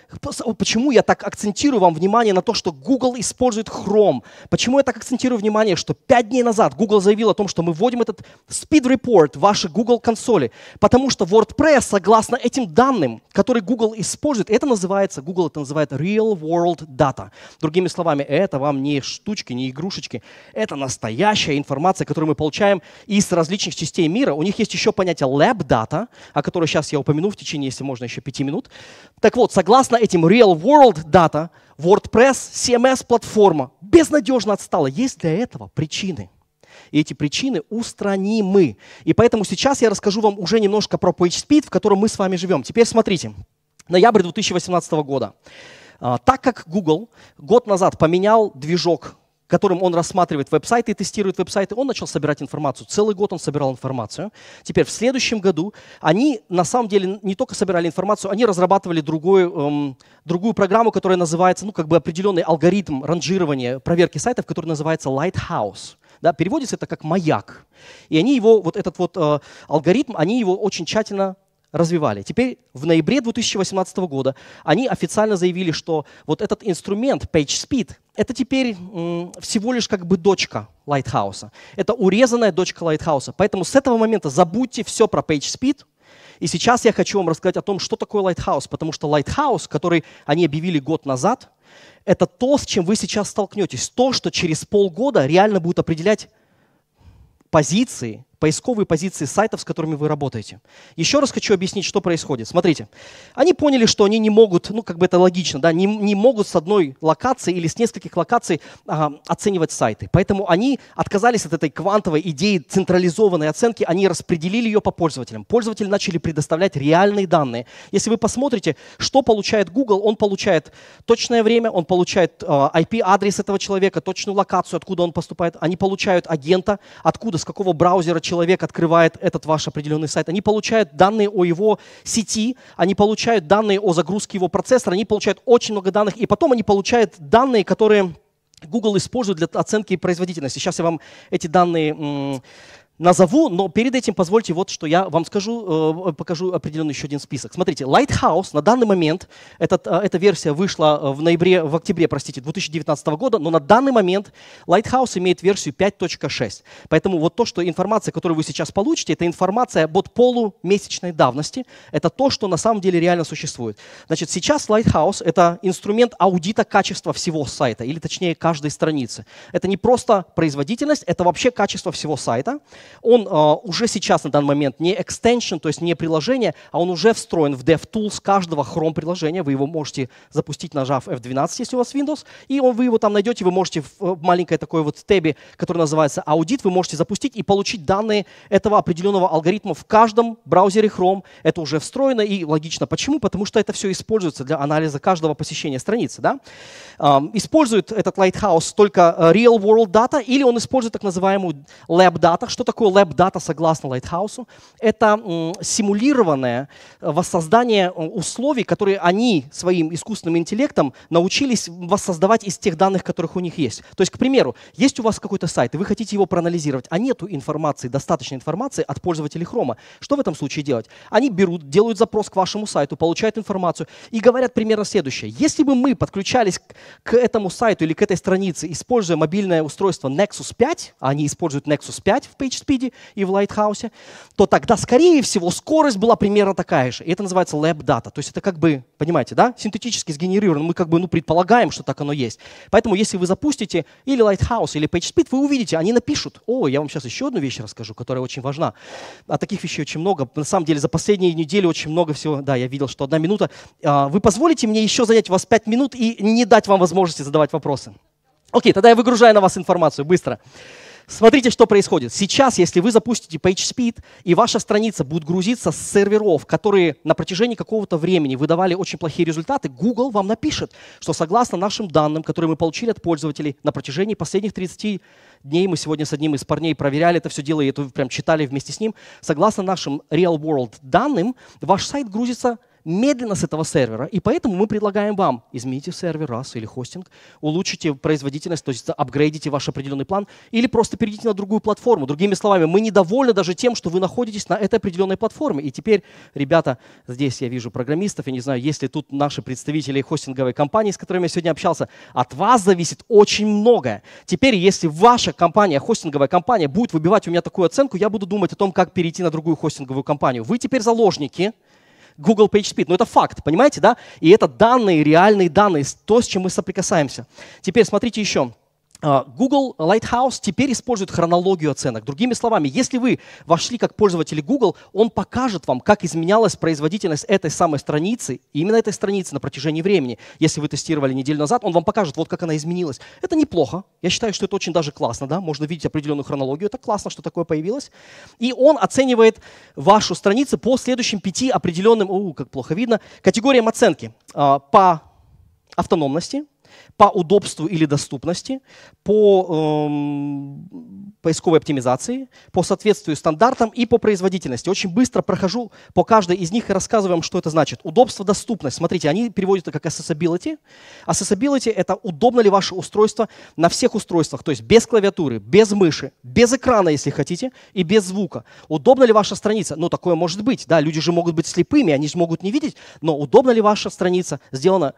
почему я так акцентирую вам внимание на то, что Google использует Chrome? Почему я так акцентирую внимание, что 5 дней назад Google заявил о том, что мы вводим этот speed report в ваши Google консоли? Потому что WordPress, согласно этим данным, которые Google использует, это называется, Google это называет real world data. Другими словами, это вам не штучки, не игрушечки, это настоящая информация, которую мы получаем из различных частей мира. У них есть еще понятие lab data, о которой сейчас я упомяну в течение, если можно, еще пяти минут. Так вот, согласно этим real world data, WordPress, CMS-платформа безнадежно отстала. Есть для этого причины. И эти причины устранимы. И поэтому сейчас я расскажу вам уже немножко про PageSpeed, в котором мы с вами живем. Теперь смотрите. Ноябрь 2018 года. А, так как Google год назад поменял движок которым он рассматривает веб-сайты и тестирует веб-сайты, он начал собирать информацию. Целый год он собирал информацию. Теперь в следующем году они на самом деле не только собирали информацию, они разрабатывали другую, эм, другую программу, которая называется, ну, как бы определенный алгоритм ранжирования проверки сайтов, который называется Lighthouse. Да, переводится это как маяк. И они его, вот этот вот э, алгоритм, они его очень тщательно развивали. Теперь в ноябре 2018 года они официально заявили, что вот этот инструмент PageSpeed это теперь всего лишь как бы дочка Lighthouse. Это урезанная дочка Lighthouse. Поэтому с этого момента забудьте все про PageSpeed. И сейчас я хочу вам рассказать о том, что такое Lighthouse, потому что Lighthouse, который они объявили год назад, это то, с чем вы сейчас столкнетесь. То, что через полгода реально будет определять позиции поисковые позиции сайтов, с которыми вы работаете. Еще раз хочу объяснить, что происходит. Смотрите, они поняли, что они не могут, ну как бы это логично, да, не, не могут с одной локации или с нескольких локаций а, оценивать сайты. Поэтому они отказались от этой квантовой идеи централизованной оценки, они распределили ее по пользователям. Пользователи начали предоставлять реальные данные. Если вы посмотрите, что получает Google, он получает точное время, он получает а, IP-адрес этого человека, точную локацию, откуда он поступает. Они получают агента, откуда, с какого браузера человек открывает этот ваш определенный сайт, они получают данные о его сети, они получают данные о загрузке его процессора, они получают очень много данных, и потом они получают данные, которые Google использует для оценки производительности. Сейчас я вам эти данные назову, но перед этим позвольте вот, что я вам скажу, э, покажу определенный еще один список. Смотрите, Lighthouse на данный момент, этот, э, эта версия вышла э, в ноябре, в октябре, простите, 2019 года, но на данный момент Lighthouse имеет версию 5.6. Поэтому вот то, что информация, которую вы сейчас получите, это информация от полумесячной давности. Это то, что на самом деле реально существует. Значит, сейчас Lighthouse — это инструмент аудита качества всего сайта, или точнее каждой страницы. Это не просто производительность, это вообще качество всего сайта. Он э, уже сейчас на данный момент не extension, то есть не приложение, а он уже встроен в DevTools каждого Chrome приложения. Вы его можете запустить, нажав F12, если у вас Windows, и он, вы его там найдете, вы можете в маленькой такой вот табе, который называется аудит, вы можете запустить и получить данные этого определенного алгоритма в каждом браузере Chrome. Это уже встроено и логично. Почему? Потому что это все используется для анализа каждого посещения страницы. Да? Um, использует этот Lighthouse только э, real world data или он использует так называемую lab data. Что такое такое Lab Data согласно Lighthouse? Это симулированное э, воссоздание э, условий, которые они своим искусственным интеллектом научились воссоздавать из тех данных, которых у них есть. То есть, к примеру, есть у вас какой-то сайт, и вы хотите его проанализировать, а нету информации, достаточной информации от пользователей Chrome. Что в этом случае делать? Они берут, делают запрос к вашему сайту, получают информацию и говорят примерно следующее. Если бы мы подключались к этому сайту или к этой странице, используя мобильное устройство Nexus 5, а они используют Nexus 5 в PageSpeed, Speed и в Lighthouse, то тогда, скорее всего, скорость была примерно такая же. И это называется lab data. То есть это как бы, понимаете, да, синтетически сгенерировано. Мы как бы ну, предполагаем, что так оно есть. Поэтому если вы запустите или Lighthouse, или PageSpeed, вы увидите, они напишут. О, я вам сейчас еще одну вещь расскажу, которая очень важна. А таких вещей очень много. На самом деле за последние недели очень много всего. Да, я видел, что одна минута. А, вы позволите мне еще занять у вас пять минут и не дать вам возможности задавать вопросы? Окей, тогда я выгружаю на вас информацию быстро. Смотрите, что происходит. Сейчас, если вы запустите PageSpeed, и ваша страница будет грузиться с серверов, которые на протяжении какого-то времени выдавали очень плохие результаты, Google вам напишет, что согласно нашим данным, которые мы получили от пользователей на протяжении последних 30 дней, мы сегодня с одним из парней проверяли это все дело, и это прям читали вместе с ним, согласно нашим real-world данным, ваш сайт грузится медленно с этого сервера, и поэтому мы предлагаем вам измените сервер раз или хостинг, улучшите производительность, то есть апгрейдите ваш определенный план, или просто перейдите на другую платформу. Другими словами, мы недовольны даже тем, что вы находитесь на этой определенной платформе. И теперь, ребята, здесь я вижу программистов, я не знаю, есть ли тут наши представители хостинговой компании, с которыми я сегодня общался, от вас зависит очень многое. Теперь, если ваша компания, хостинговая компания, будет выбивать у меня такую оценку, я буду думать о том, как перейти на другую хостинговую компанию. Вы теперь заложники, Google PageSpeed. Но это факт, понимаете, да? И это данные, реальные данные, то, с чем мы соприкасаемся. Теперь смотрите еще. А, Google Lighthouse теперь использует хронологию оценок. Другими словами, если вы вошли как пользователи Google, он покажет вам, как изменялась производительность этой самой страницы, именно этой страницы на протяжении времени. Если вы тестировали неделю назад, он вам покажет, вот как она изменилась. Это неплохо. Я считаю, что это очень даже классно. Да? Можно видеть определенную хронологию. Это классно, что такое появилось. И он оценивает вашу страницу по следующим пяти определенным, о, как плохо видно, категориям оценки. А, по автономности, по удобству или доступности, по эм, поисковой оптимизации, по соответствию стандартам и по производительности. Очень быстро прохожу по каждой из них и рассказываю вам, что это значит. Удобство, доступность. Смотрите, они переводят это как accessibility. Accessibility — это удобно ли ваше устройство на всех устройствах, то есть без клавиатуры, без мыши, без экрана, если хотите, и без звука. Удобна ли ваша страница? Ну, такое может быть. Да, люди же могут быть слепыми, они же могут не видеть, но удобна ли ваша страница? Сделана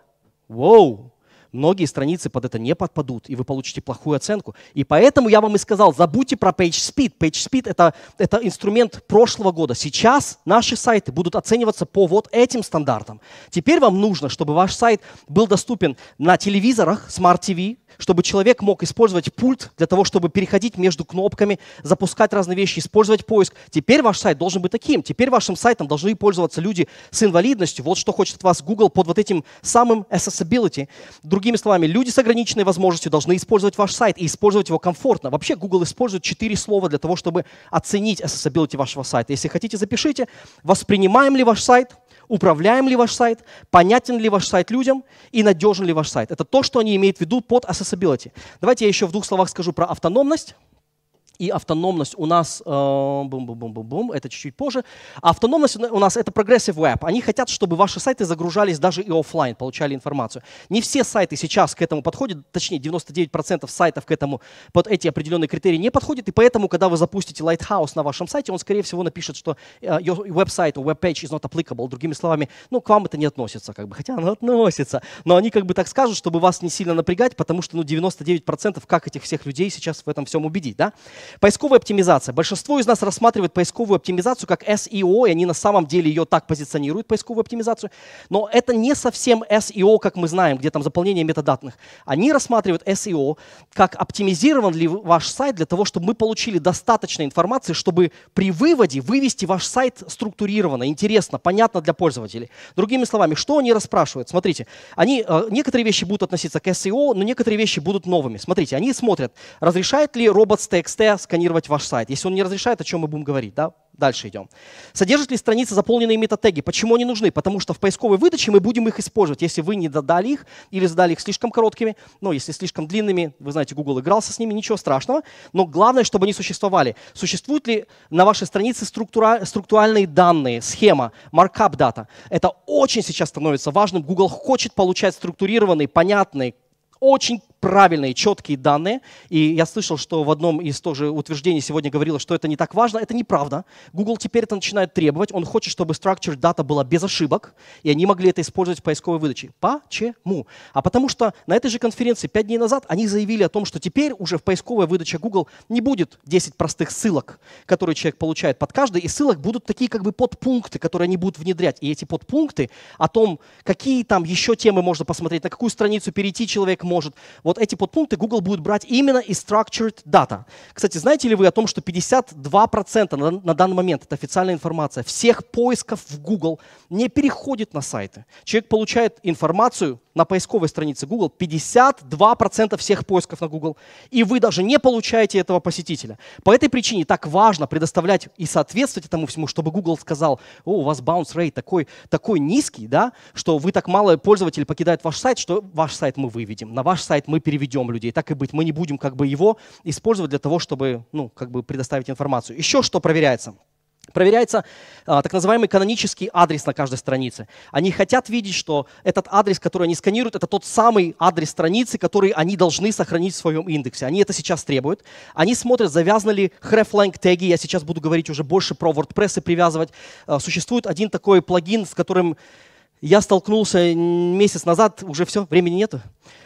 Воу, многие страницы под это не подпадут, и вы получите плохую оценку. И поэтому я вам и сказал, забудьте про PageSpeed. PageSpeed это, это инструмент прошлого года. Сейчас наши сайты будут оцениваться по вот этим стандартам. Теперь вам нужно, чтобы ваш сайт был доступен на телевизорах, Smart TV, чтобы человек мог использовать пульт для того, чтобы переходить между кнопками, запускать разные вещи, использовать поиск. Теперь ваш сайт должен быть таким. Теперь вашим сайтом должны пользоваться люди с инвалидностью. Вот что хочет от вас Google под вот этим самым accessibility. Другими словами, люди с ограниченной возможностью должны использовать ваш сайт и использовать его комфортно. Вообще Google использует четыре слова для того, чтобы оценить accessibility вашего сайта. Если хотите, запишите. Воспринимаем ли ваш сайт? Управляем ли ваш сайт, понятен ли ваш сайт людям и надежен ли ваш сайт. Это то, что они имеют в виду под accessibility. Давайте я еще в двух словах скажу про автономность и автономность у нас, бум-бум-бум-бум, э, это чуть-чуть позже. Автономность у нас это Progressive Web. Они хотят, чтобы ваши сайты загружались даже и офлайн, получали информацию. Не все сайты сейчас к этому подходят, точнее 99% сайтов к этому под эти определенные критерии не подходят, и поэтому, когда вы запустите Lighthouse на вашем сайте, он, скорее всего, напишет, что э, your website or web page is not applicable. Другими словами, ну, к вам это не относится, как бы, хотя оно относится. Но они как бы так скажут, чтобы вас не сильно напрягать, потому что, ну, 99% как этих всех людей сейчас в этом всем убедить, да? Поисковая оптимизация. Большинство из нас рассматривает поисковую оптимизацию как SEO, и они на самом деле ее так позиционируют, поисковую оптимизацию. Но это не совсем SEO, как мы знаем, где там заполнение метаданных. Они рассматривают SEO как оптимизирован ли ваш сайт для того, чтобы мы получили достаточно информации, чтобы при выводе вывести ваш сайт структурированно, интересно, понятно для пользователей. Другими словами, что они расспрашивают? Смотрите, они, э, некоторые вещи будут относиться к SEO, но некоторые вещи будут новыми. Смотрите, они смотрят, разрешает ли робот с TXT сканировать ваш сайт. Если он не разрешает, о чем мы будем говорить? Да? Дальше идем. Содержит ли страница заполненные метатеги? Почему они нужны? Потому что в поисковой выдаче мы будем их использовать. Если вы не додали их или задали их слишком короткими, ну, если слишком длинными, вы знаете, Google игрался с ними, ничего страшного. Но главное, чтобы они существовали. Существуют ли на вашей странице структура, структуральные данные, схема, markup дата? Это очень сейчас становится важным. Google хочет получать структурированные, понятные, очень правильные, четкие данные. И я слышал, что в одном из тоже утверждений сегодня говорилось, что это не так важно. Это неправда. Google теперь это начинает требовать. Он хочет, чтобы structured data была без ошибок, и они могли это использовать в поисковой выдаче. Почему? А потому что на этой же конференции пять дней назад они заявили о том, что теперь уже в поисковой выдаче Google не будет 10 простых ссылок, которые человек получает под каждой, и ссылок будут такие как бы подпункты, которые они будут внедрять. И эти подпункты о том, какие там еще темы можно посмотреть, на какую страницу перейти человек может. Вот вот эти подпункты Google будет брать именно из structured data. Кстати, знаете ли вы о том, что 52% на, на данный момент, это официальная информация, всех поисков в Google не переходит на сайты. Человек получает информацию на поисковой странице Google 52% всех поисков на Google, и вы даже не получаете этого посетителя. По этой причине так важно предоставлять и соответствовать этому всему, чтобы Google сказал, о, у вас bounce rate такой, такой низкий, да, что вы так мало пользователей покидают ваш сайт, что ваш сайт мы выведем, на ваш сайт мы переведем людей. Так и быть, мы не будем как бы его использовать для того, чтобы, ну, как бы предоставить информацию. Еще что проверяется – Проверяется а, так называемый канонический адрес на каждой странице. Они хотят видеть, что этот адрес, который они сканируют, это тот самый адрес страницы, который они должны сохранить в своем индексе. Они это сейчас требуют. Они смотрят, завязаны ли hreflang теги. Я сейчас буду говорить уже больше про WordPress и привязывать. А, существует один такой плагин, с которым я столкнулся месяц назад, уже все, времени нету.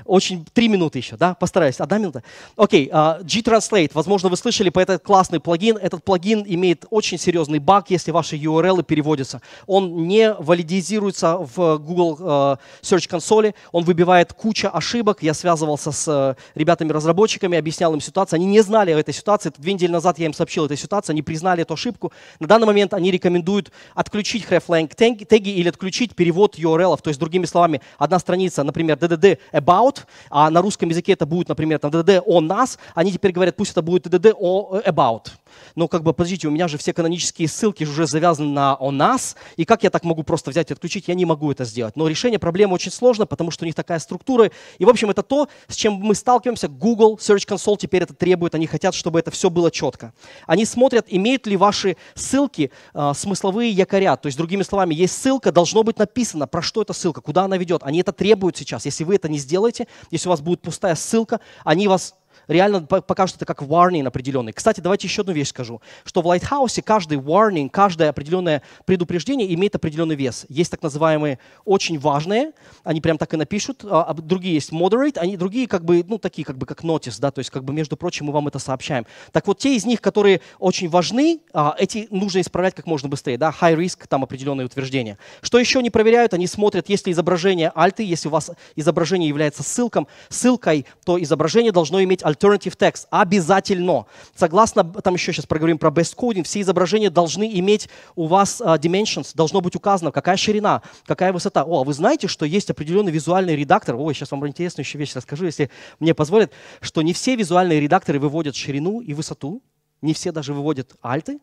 Очень, три минуты еще, да, постараюсь. Одна минута. Окей, okay, uh, G-Translate. Возможно, вы слышали про этот классный плагин. Этот плагин имеет очень серьезный баг, если ваши URL переводятся. Он не валидизируется в Google uh, Search Console, он выбивает кучу ошибок. Я связывался с uh, ребятами-разработчиками, объяснял им ситуацию. Они не знали о этой ситуации. Две недели назад я им сообщил эту ситуацию, они признали эту ошибку. На данный момент они рекомендуют отключить hreflang теги или отключить перевод URL. То есть, другими словами, одна страница, например, DDD about, а на русском языке это будет, например, там DDD о нас, они теперь говорят, пусть это будет DDD о about но как бы, подождите, у меня же все канонические ссылки уже завязаны на о нас, и как я так могу просто взять и отключить? Я не могу это сделать. Но решение проблемы очень сложно, потому что у них такая структура. И, в общем, это то, с чем мы сталкиваемся. Google, Search Console теперь это требует, они хотят, чтобы это все было четко. Они смотрят, имеют ли ваши ссылки э, смысловые якоря. То есть, другими словами, есть ссылка, должно быть написано, про что эта ссылка, куда она ведет. Они это требуют сейчас. Если вы это не сделаете, если у вас будет пустая ссылка, они вас реально покажут это как warning определенный. Кстати, давайте еще одну вещь скажу, что в Lighthouse каждый warning, каждое определенное предупреждение имеет определенный вес. Есть так называемые очень важные, они прям так и напишут, а, а другие есть moderate, они другие как бы, ну, такие как бы как notice, да, то есть как бы, между прочим, мы вам это сообщаем. Так вот, те из них, которые очень важны, а, эти нужно исправлять как можно быстрее, да, high risk, там определенные утверждения. Что еще не проверяют, они смотрят, если изображение альты, если у вас изображение является ссылком, ссылкой, то изображение должно иметь alternative text. Обязательно. Согласно, там еще сейчас проговорим про best coding, все изображения должны иметь у вас uh, dimensions, должно быть указано, какая ширина, какая высота. О, а вы знаете, что есть определенный визуальный редактор? Ой, сейчас вам интересную еще вещь расскажу, если мне позволят, что не все визуальные редакторы выводят ширину и высоту, не все даже выводят альты.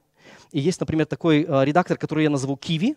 И есть, например, такой uh, редактор, который я назову Kiwi,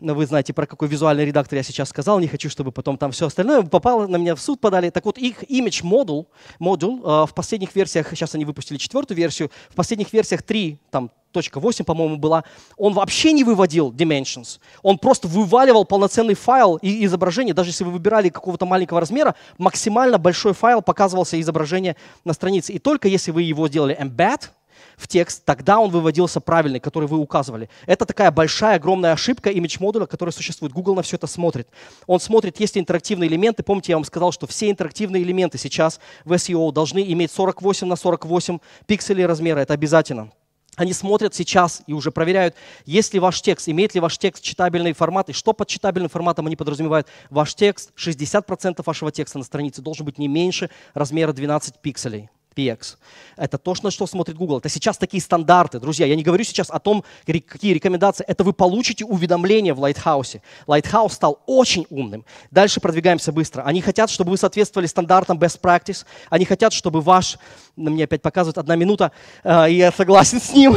вы знаете, про какой визуальный редактор я сейчас сказал, не хочу, чтобы потом там все остальное попало, на меня в суд подали. Так вот, их image module, модуль в последних версиях, сейчас они выпустили четвертую версию, в последних версиях 3, там, точка 8, по-моему, была, он вообще не выводил dimensions. Он просто вываливал полноценный файл и изображение. Даже если вы выбирали какого-то маленького размера, максимально большой файл показывался изображение на странице. И только если вы его делали embed, в текст, тогда он выводился правильный, который вы указывали. Это такая большая, огромная ошибка image модуля, которая существует. Google на все это смотрит. Он смотрит, есть ли интерактивные элементы. Помните, я вам сказал, что все интерактивные элементы сейчас в SEO должны иметь 48 на 48 пикселей размера. Это обязательно. Они смотрят сейчас и уже проверяют, есть ли ваш текст, имеет ли ваш текст читабельный формат, и что под читабельным форматом они подразумевают. Ваш текст, 60% вашего текста на странице должен быть не меньше размера 12 пикселей. PX. Это то, на что смотрит Google. Это сейчас такие стандарты, друзья. Я не говорю сейчас о том, какие рекомендации. Это вы получите уведомления в Lighthouse. Lighthouse стал очень умным. Дальше продвигаемся быстро. Они хотят, чтобы вы соответствовали стандартам best practice. Они хотят, чтобы ваш... Мне опять показывают одна минута, э, и я согласен с ним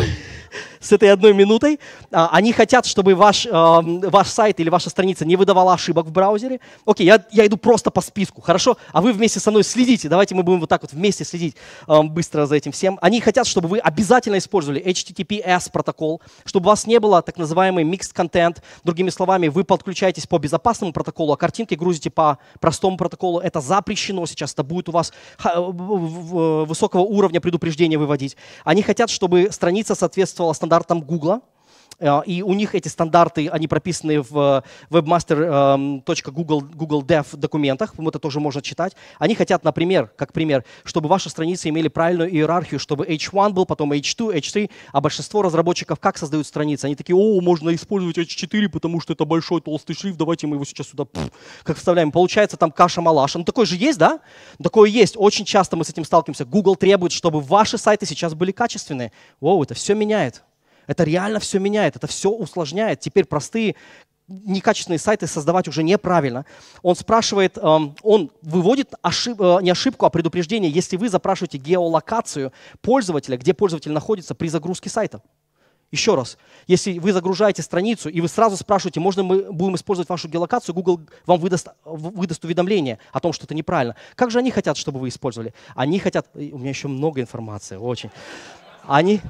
с этой одной минутой. А, они хотят, чтобы ваш, ваш сайт или ваша страница не выдавала ошибок в браузере. Окей, я, я иду просто по списку, хорошо? А вы вместе со мной следите. Давайте мы будем вот так вот вместе следить быстро за этим всем. Они хотят, чтобы вы обязательно использовали HTTPS протокол, чтобы у вас не было так называемый mixed content. Другими словами, вы подключаетесь по безопасному протоколу, а картинки грузите по простому протоколу. Это запрещено сейчас. Это будет у вас высокого уровня предупреждения выводить. Они хотят, чтобы страница соответствовала стандартам стандартам Google. э, и у них эти стандарты, они прописаны в webmaster.google Google Dev документах, это тоже можно читать. Они хотят, например, как пример, чтобы ваши страницы имели правильную иерархию, чтобы H1 был, потом H2, H3, а большинство разработчиков как создают страницы? Они такие, о, можно использовать H4, потому что это большой толстый шрифт, давайте мы его сейчас сюда как вставляем. Получается там каша-малаша. Ну такое же есть, да? Такое есть. Очень часто мы с этим сталкиваемся. Google требует, чтобы ваши сайты сейчас были качественные. Воу, это все меняет. Это реально все меняет, это все усложняет. Теперь простые некачественные сайты создавать уже неправильно. Он спрашивает, эм, он выводит ошиб, э, не ошибку, а предупреждение, если вы запрашиваете геолокацию пользователя, где пользователь находится при загрузке сайта. Еще раз, если вы загружаете страницу и вы сразу спрашиваете, можно мы будем использовать вашу геолокацию, Google вам выдаст, выдаст уведомление о том, что это неправильно. Как же они хотят, чтобы вы использовали? Они хотят, у меня еще много информации, очень. Они,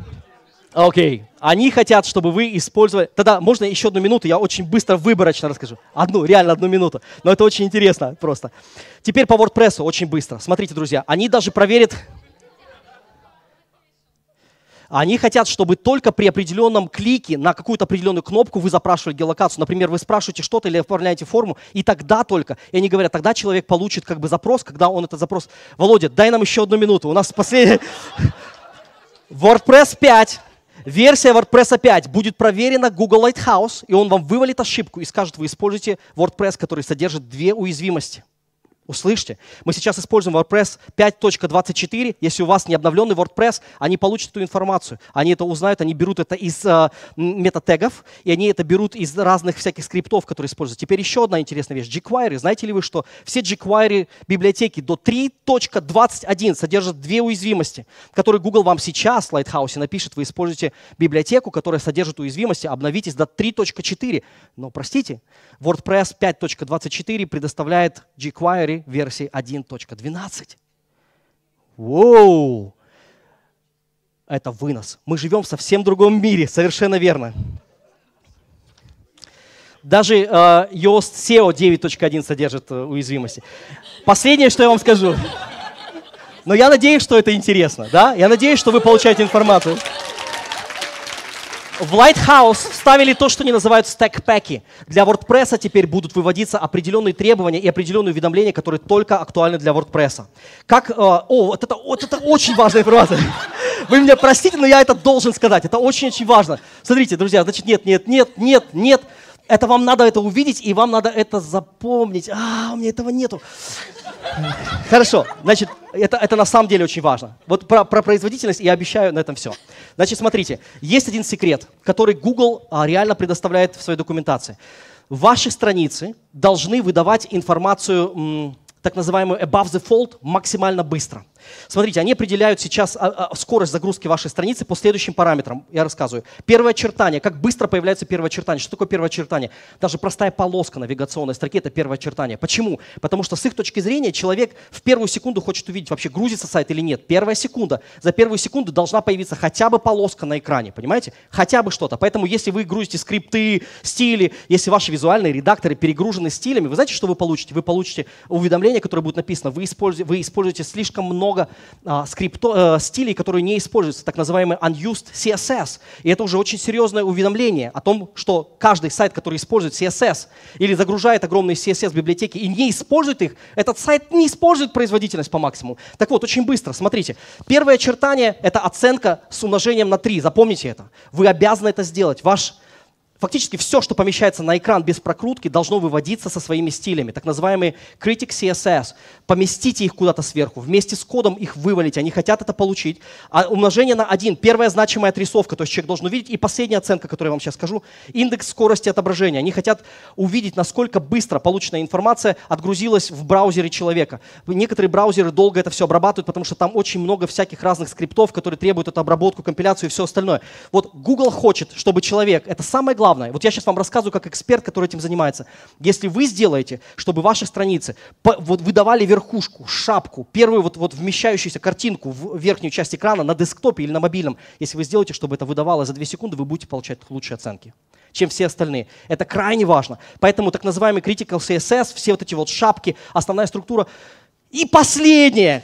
Окей. Okay. Они хотят, чтобы вы использовали... Тогда можно еще одну минуту, я очень быстро выборочно расскажу. Одну, реально одну минуту. Но это очень интересно просто. Теперь по WordPress очень быстро. Смотрите, друзья, они даже проверят... Они хотят, чтобы только при определенном клике на какую-то определенную кнопку вы запрашивали геолокацию. Например, вы спрашиваете что-то или оформляете форму, и тогда только, и они говорят, тогда человек получит как бы запрос, когда он этот запрос... Володя, дай нам еще одну минуту, у нас последний... *laughs* WordPress 5 Версия WordPress 5 будет проверена Google Lighthouse, и он вам вывалит ошибку и скажет, вы используете WordPress, который содержит две уязвимости. Услышьте, мы сейчас используем WordPress 5.24. Если у вас не обновленный WordPress, они получат эту информацию. Они это узнают, они берут это из э, метатегов, и они это берут из разных всяких скриптов, которые используют. Теперь еще одна интересная вещь. jQuery. Знаете ли вы, что все jQuery библиотеки до 3.21 содержат две уязвимости, которые Google вам сейчас в Lighthouse напишет. Вы используете библиотеку, которая содержит уязвимости, обновитесь до 3.4. Но, простите, WordPress 5.24 предоставляет jQuery версии 1.12. Воу! Это вынос. Мы живем в совсем другом мире, совершенно верно. Даже э, Yoast SEO 9.1 содержит э, уязвимости. Последнее, что я вам скажу. Но я надеюсь, что это интересно. Да? Я надеюсь, что вы получаете информацию. В Lighthouse вставили то, что они называют стек-пэки. Для WordPress теперь будут выводиться определенные требования и определенные уведомления, которые только актуальны для WordPress. Как, э, о, вот это, вот это очень важная информация. Вы меня простите, но я это должен сказать. Это очень-очень важно. Смотрите, друзья, значит, нет, нет, нет, нет, нет. Это вам надо это увидеть, и вам надо это запомнить. А, у меня этого нету. Хорошо, значит, это, это на самом деле очень важно. Вот про, про производительность я обещаю на этом все. Значит, смотрите, есть один секрет, который Google а, реально предоставляет в своей документации. Ваши страницы должны выдавать информацию, так называемую above the fold, максимально быстро. Смотрите, они определяют сейчас а, а, скорость загрузки вашей страницы по следующим параметрам. Я рассказываю. Первое очертание. Как быстро появляется первое очертание. Что такое первое очертание? Даже простая полоска навигационной строки – это первое очертание. Почему? Потому что с их точки зрения человек в первую секунду хочет увидеть, вообще грузится сайт или нет. Первая секунда. За первую секунду должна появиться хотя бы полоска на экране, понимаете? Хотя бы что-то. Поэтому если вы грузите скрипты, стили, если ваши визуальные редакторы перегружены стилями, вы знаете, что вы получите? Вы получите уведомление, которое будет написано, вы используете, вы используете слишком много много а, скрипто, а, стилей, которые не используются, так называемый unused CSS. И это уже очень серьезное уведомление о том, что каждый сайт, который использует CSS или загружает огромные CSS-библиотеки и не использует их, этот сайт не использует производительность по максимуму. Так вот, очень быстро, смотрите. Первое очертание – это оценка с умножением на 3. Запомните это. Вы обязаны это сделать. Ваш Фактически все, что помещается на экран без прокрутки, должно выводиться со своими стилями, так называемые Critic CSS. Поместите их куда-то сверху, вместе с кодом их вывалите, они хотят это получить. А умножение на 1, первая значимая отрисовка, то есть человек должен увидеть. И последняя оценка, которую я вам сейчас скажу, индекс скорости отображения. Они хотят увидеть, насколько быстро полученная информация отгрузилась в браузере человека. Некоторые браузеры долго это все обрабатывают, потому что там очень много всяких разных скриптов, которые требуют эту обработку, компиляцию и все остальное. Вот Google хочет, чтобы человек, это самое главное, главное, вот я сейчас вам рассказываю как эксперт, который этим занимается. Если вы сделаете, чтобы ваши страницы вот выдавали верхушку, шапку, первую вот, вот вмещающуюся картинку в верхнюю часть экрана на десктопе или на мобильном, если вы сделаете, чтобы это выдавало за 2 секунды, вы будете получать лучшие оценки чем все остальные. Это крайне важно. Поэтому так называемый critical CSS, все вот эти вот шапки, основная структура. И последнее,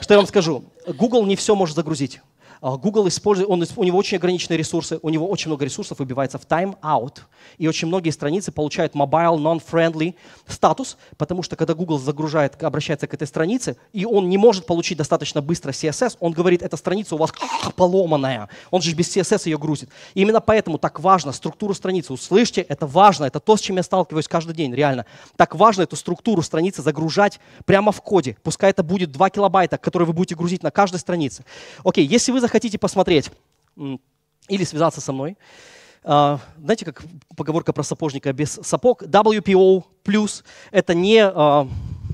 что я вам скажу. Google не все может загрузить. А, Google использует, он, у него очень ограниченные ресурсы, у него очень много ресурсов выбивается в time-out, и очень многие страницы получают mobile non-friendly статус, потому что когда Google загружает, обращается к этой странице, и он не может получить достаточно быстро CSS, он говорит, эта страница у вас *laughs* поломанная, он же без CSS ее грузит. И именно поэтому так важно структуру страницы. Услышьте, это важно, это то, с чем я сталкиваюсь каждый день, реально. Так важно эту структуру страницы загружать прямо в коде. Пускай это будет 2 килобайта, которые вы будете грузить на каждой странице. Окей, если вы захотите посмотреть или связаться со мной, Uh, знаете, как поговорка про сапожника без сапог? WPO это не uh,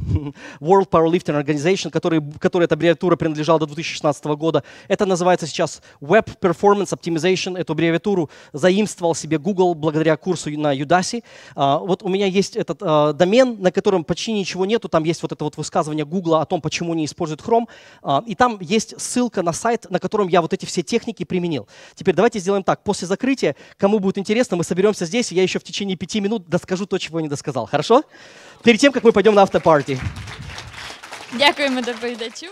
*laughs* World Powerlifting Organization, который, который эта аббревиатура принадлежала до 2016 года. Это называется сейчас Web Performance Optimization. Эту аббревиатуру заимствовал себе Google благодаря курсу на Udacity. Uh, вот у меня есть этот uh, домен, на котором почти ничего нету. Там есть вот это вот высказывание Google о том, почему не используют Chrome. Uh, и там есть ссылка на сайт, на котором я вот эти все техники применил. Теперь давайте сделаем так. После закрытия, кому будет интересно, мы соберемся здесь, и я еще в течение пяти минут доскажу то, чего не досказал. Хорошо? Перед тем, как мы пойдем на автопарти. Дякуємо доповідачу.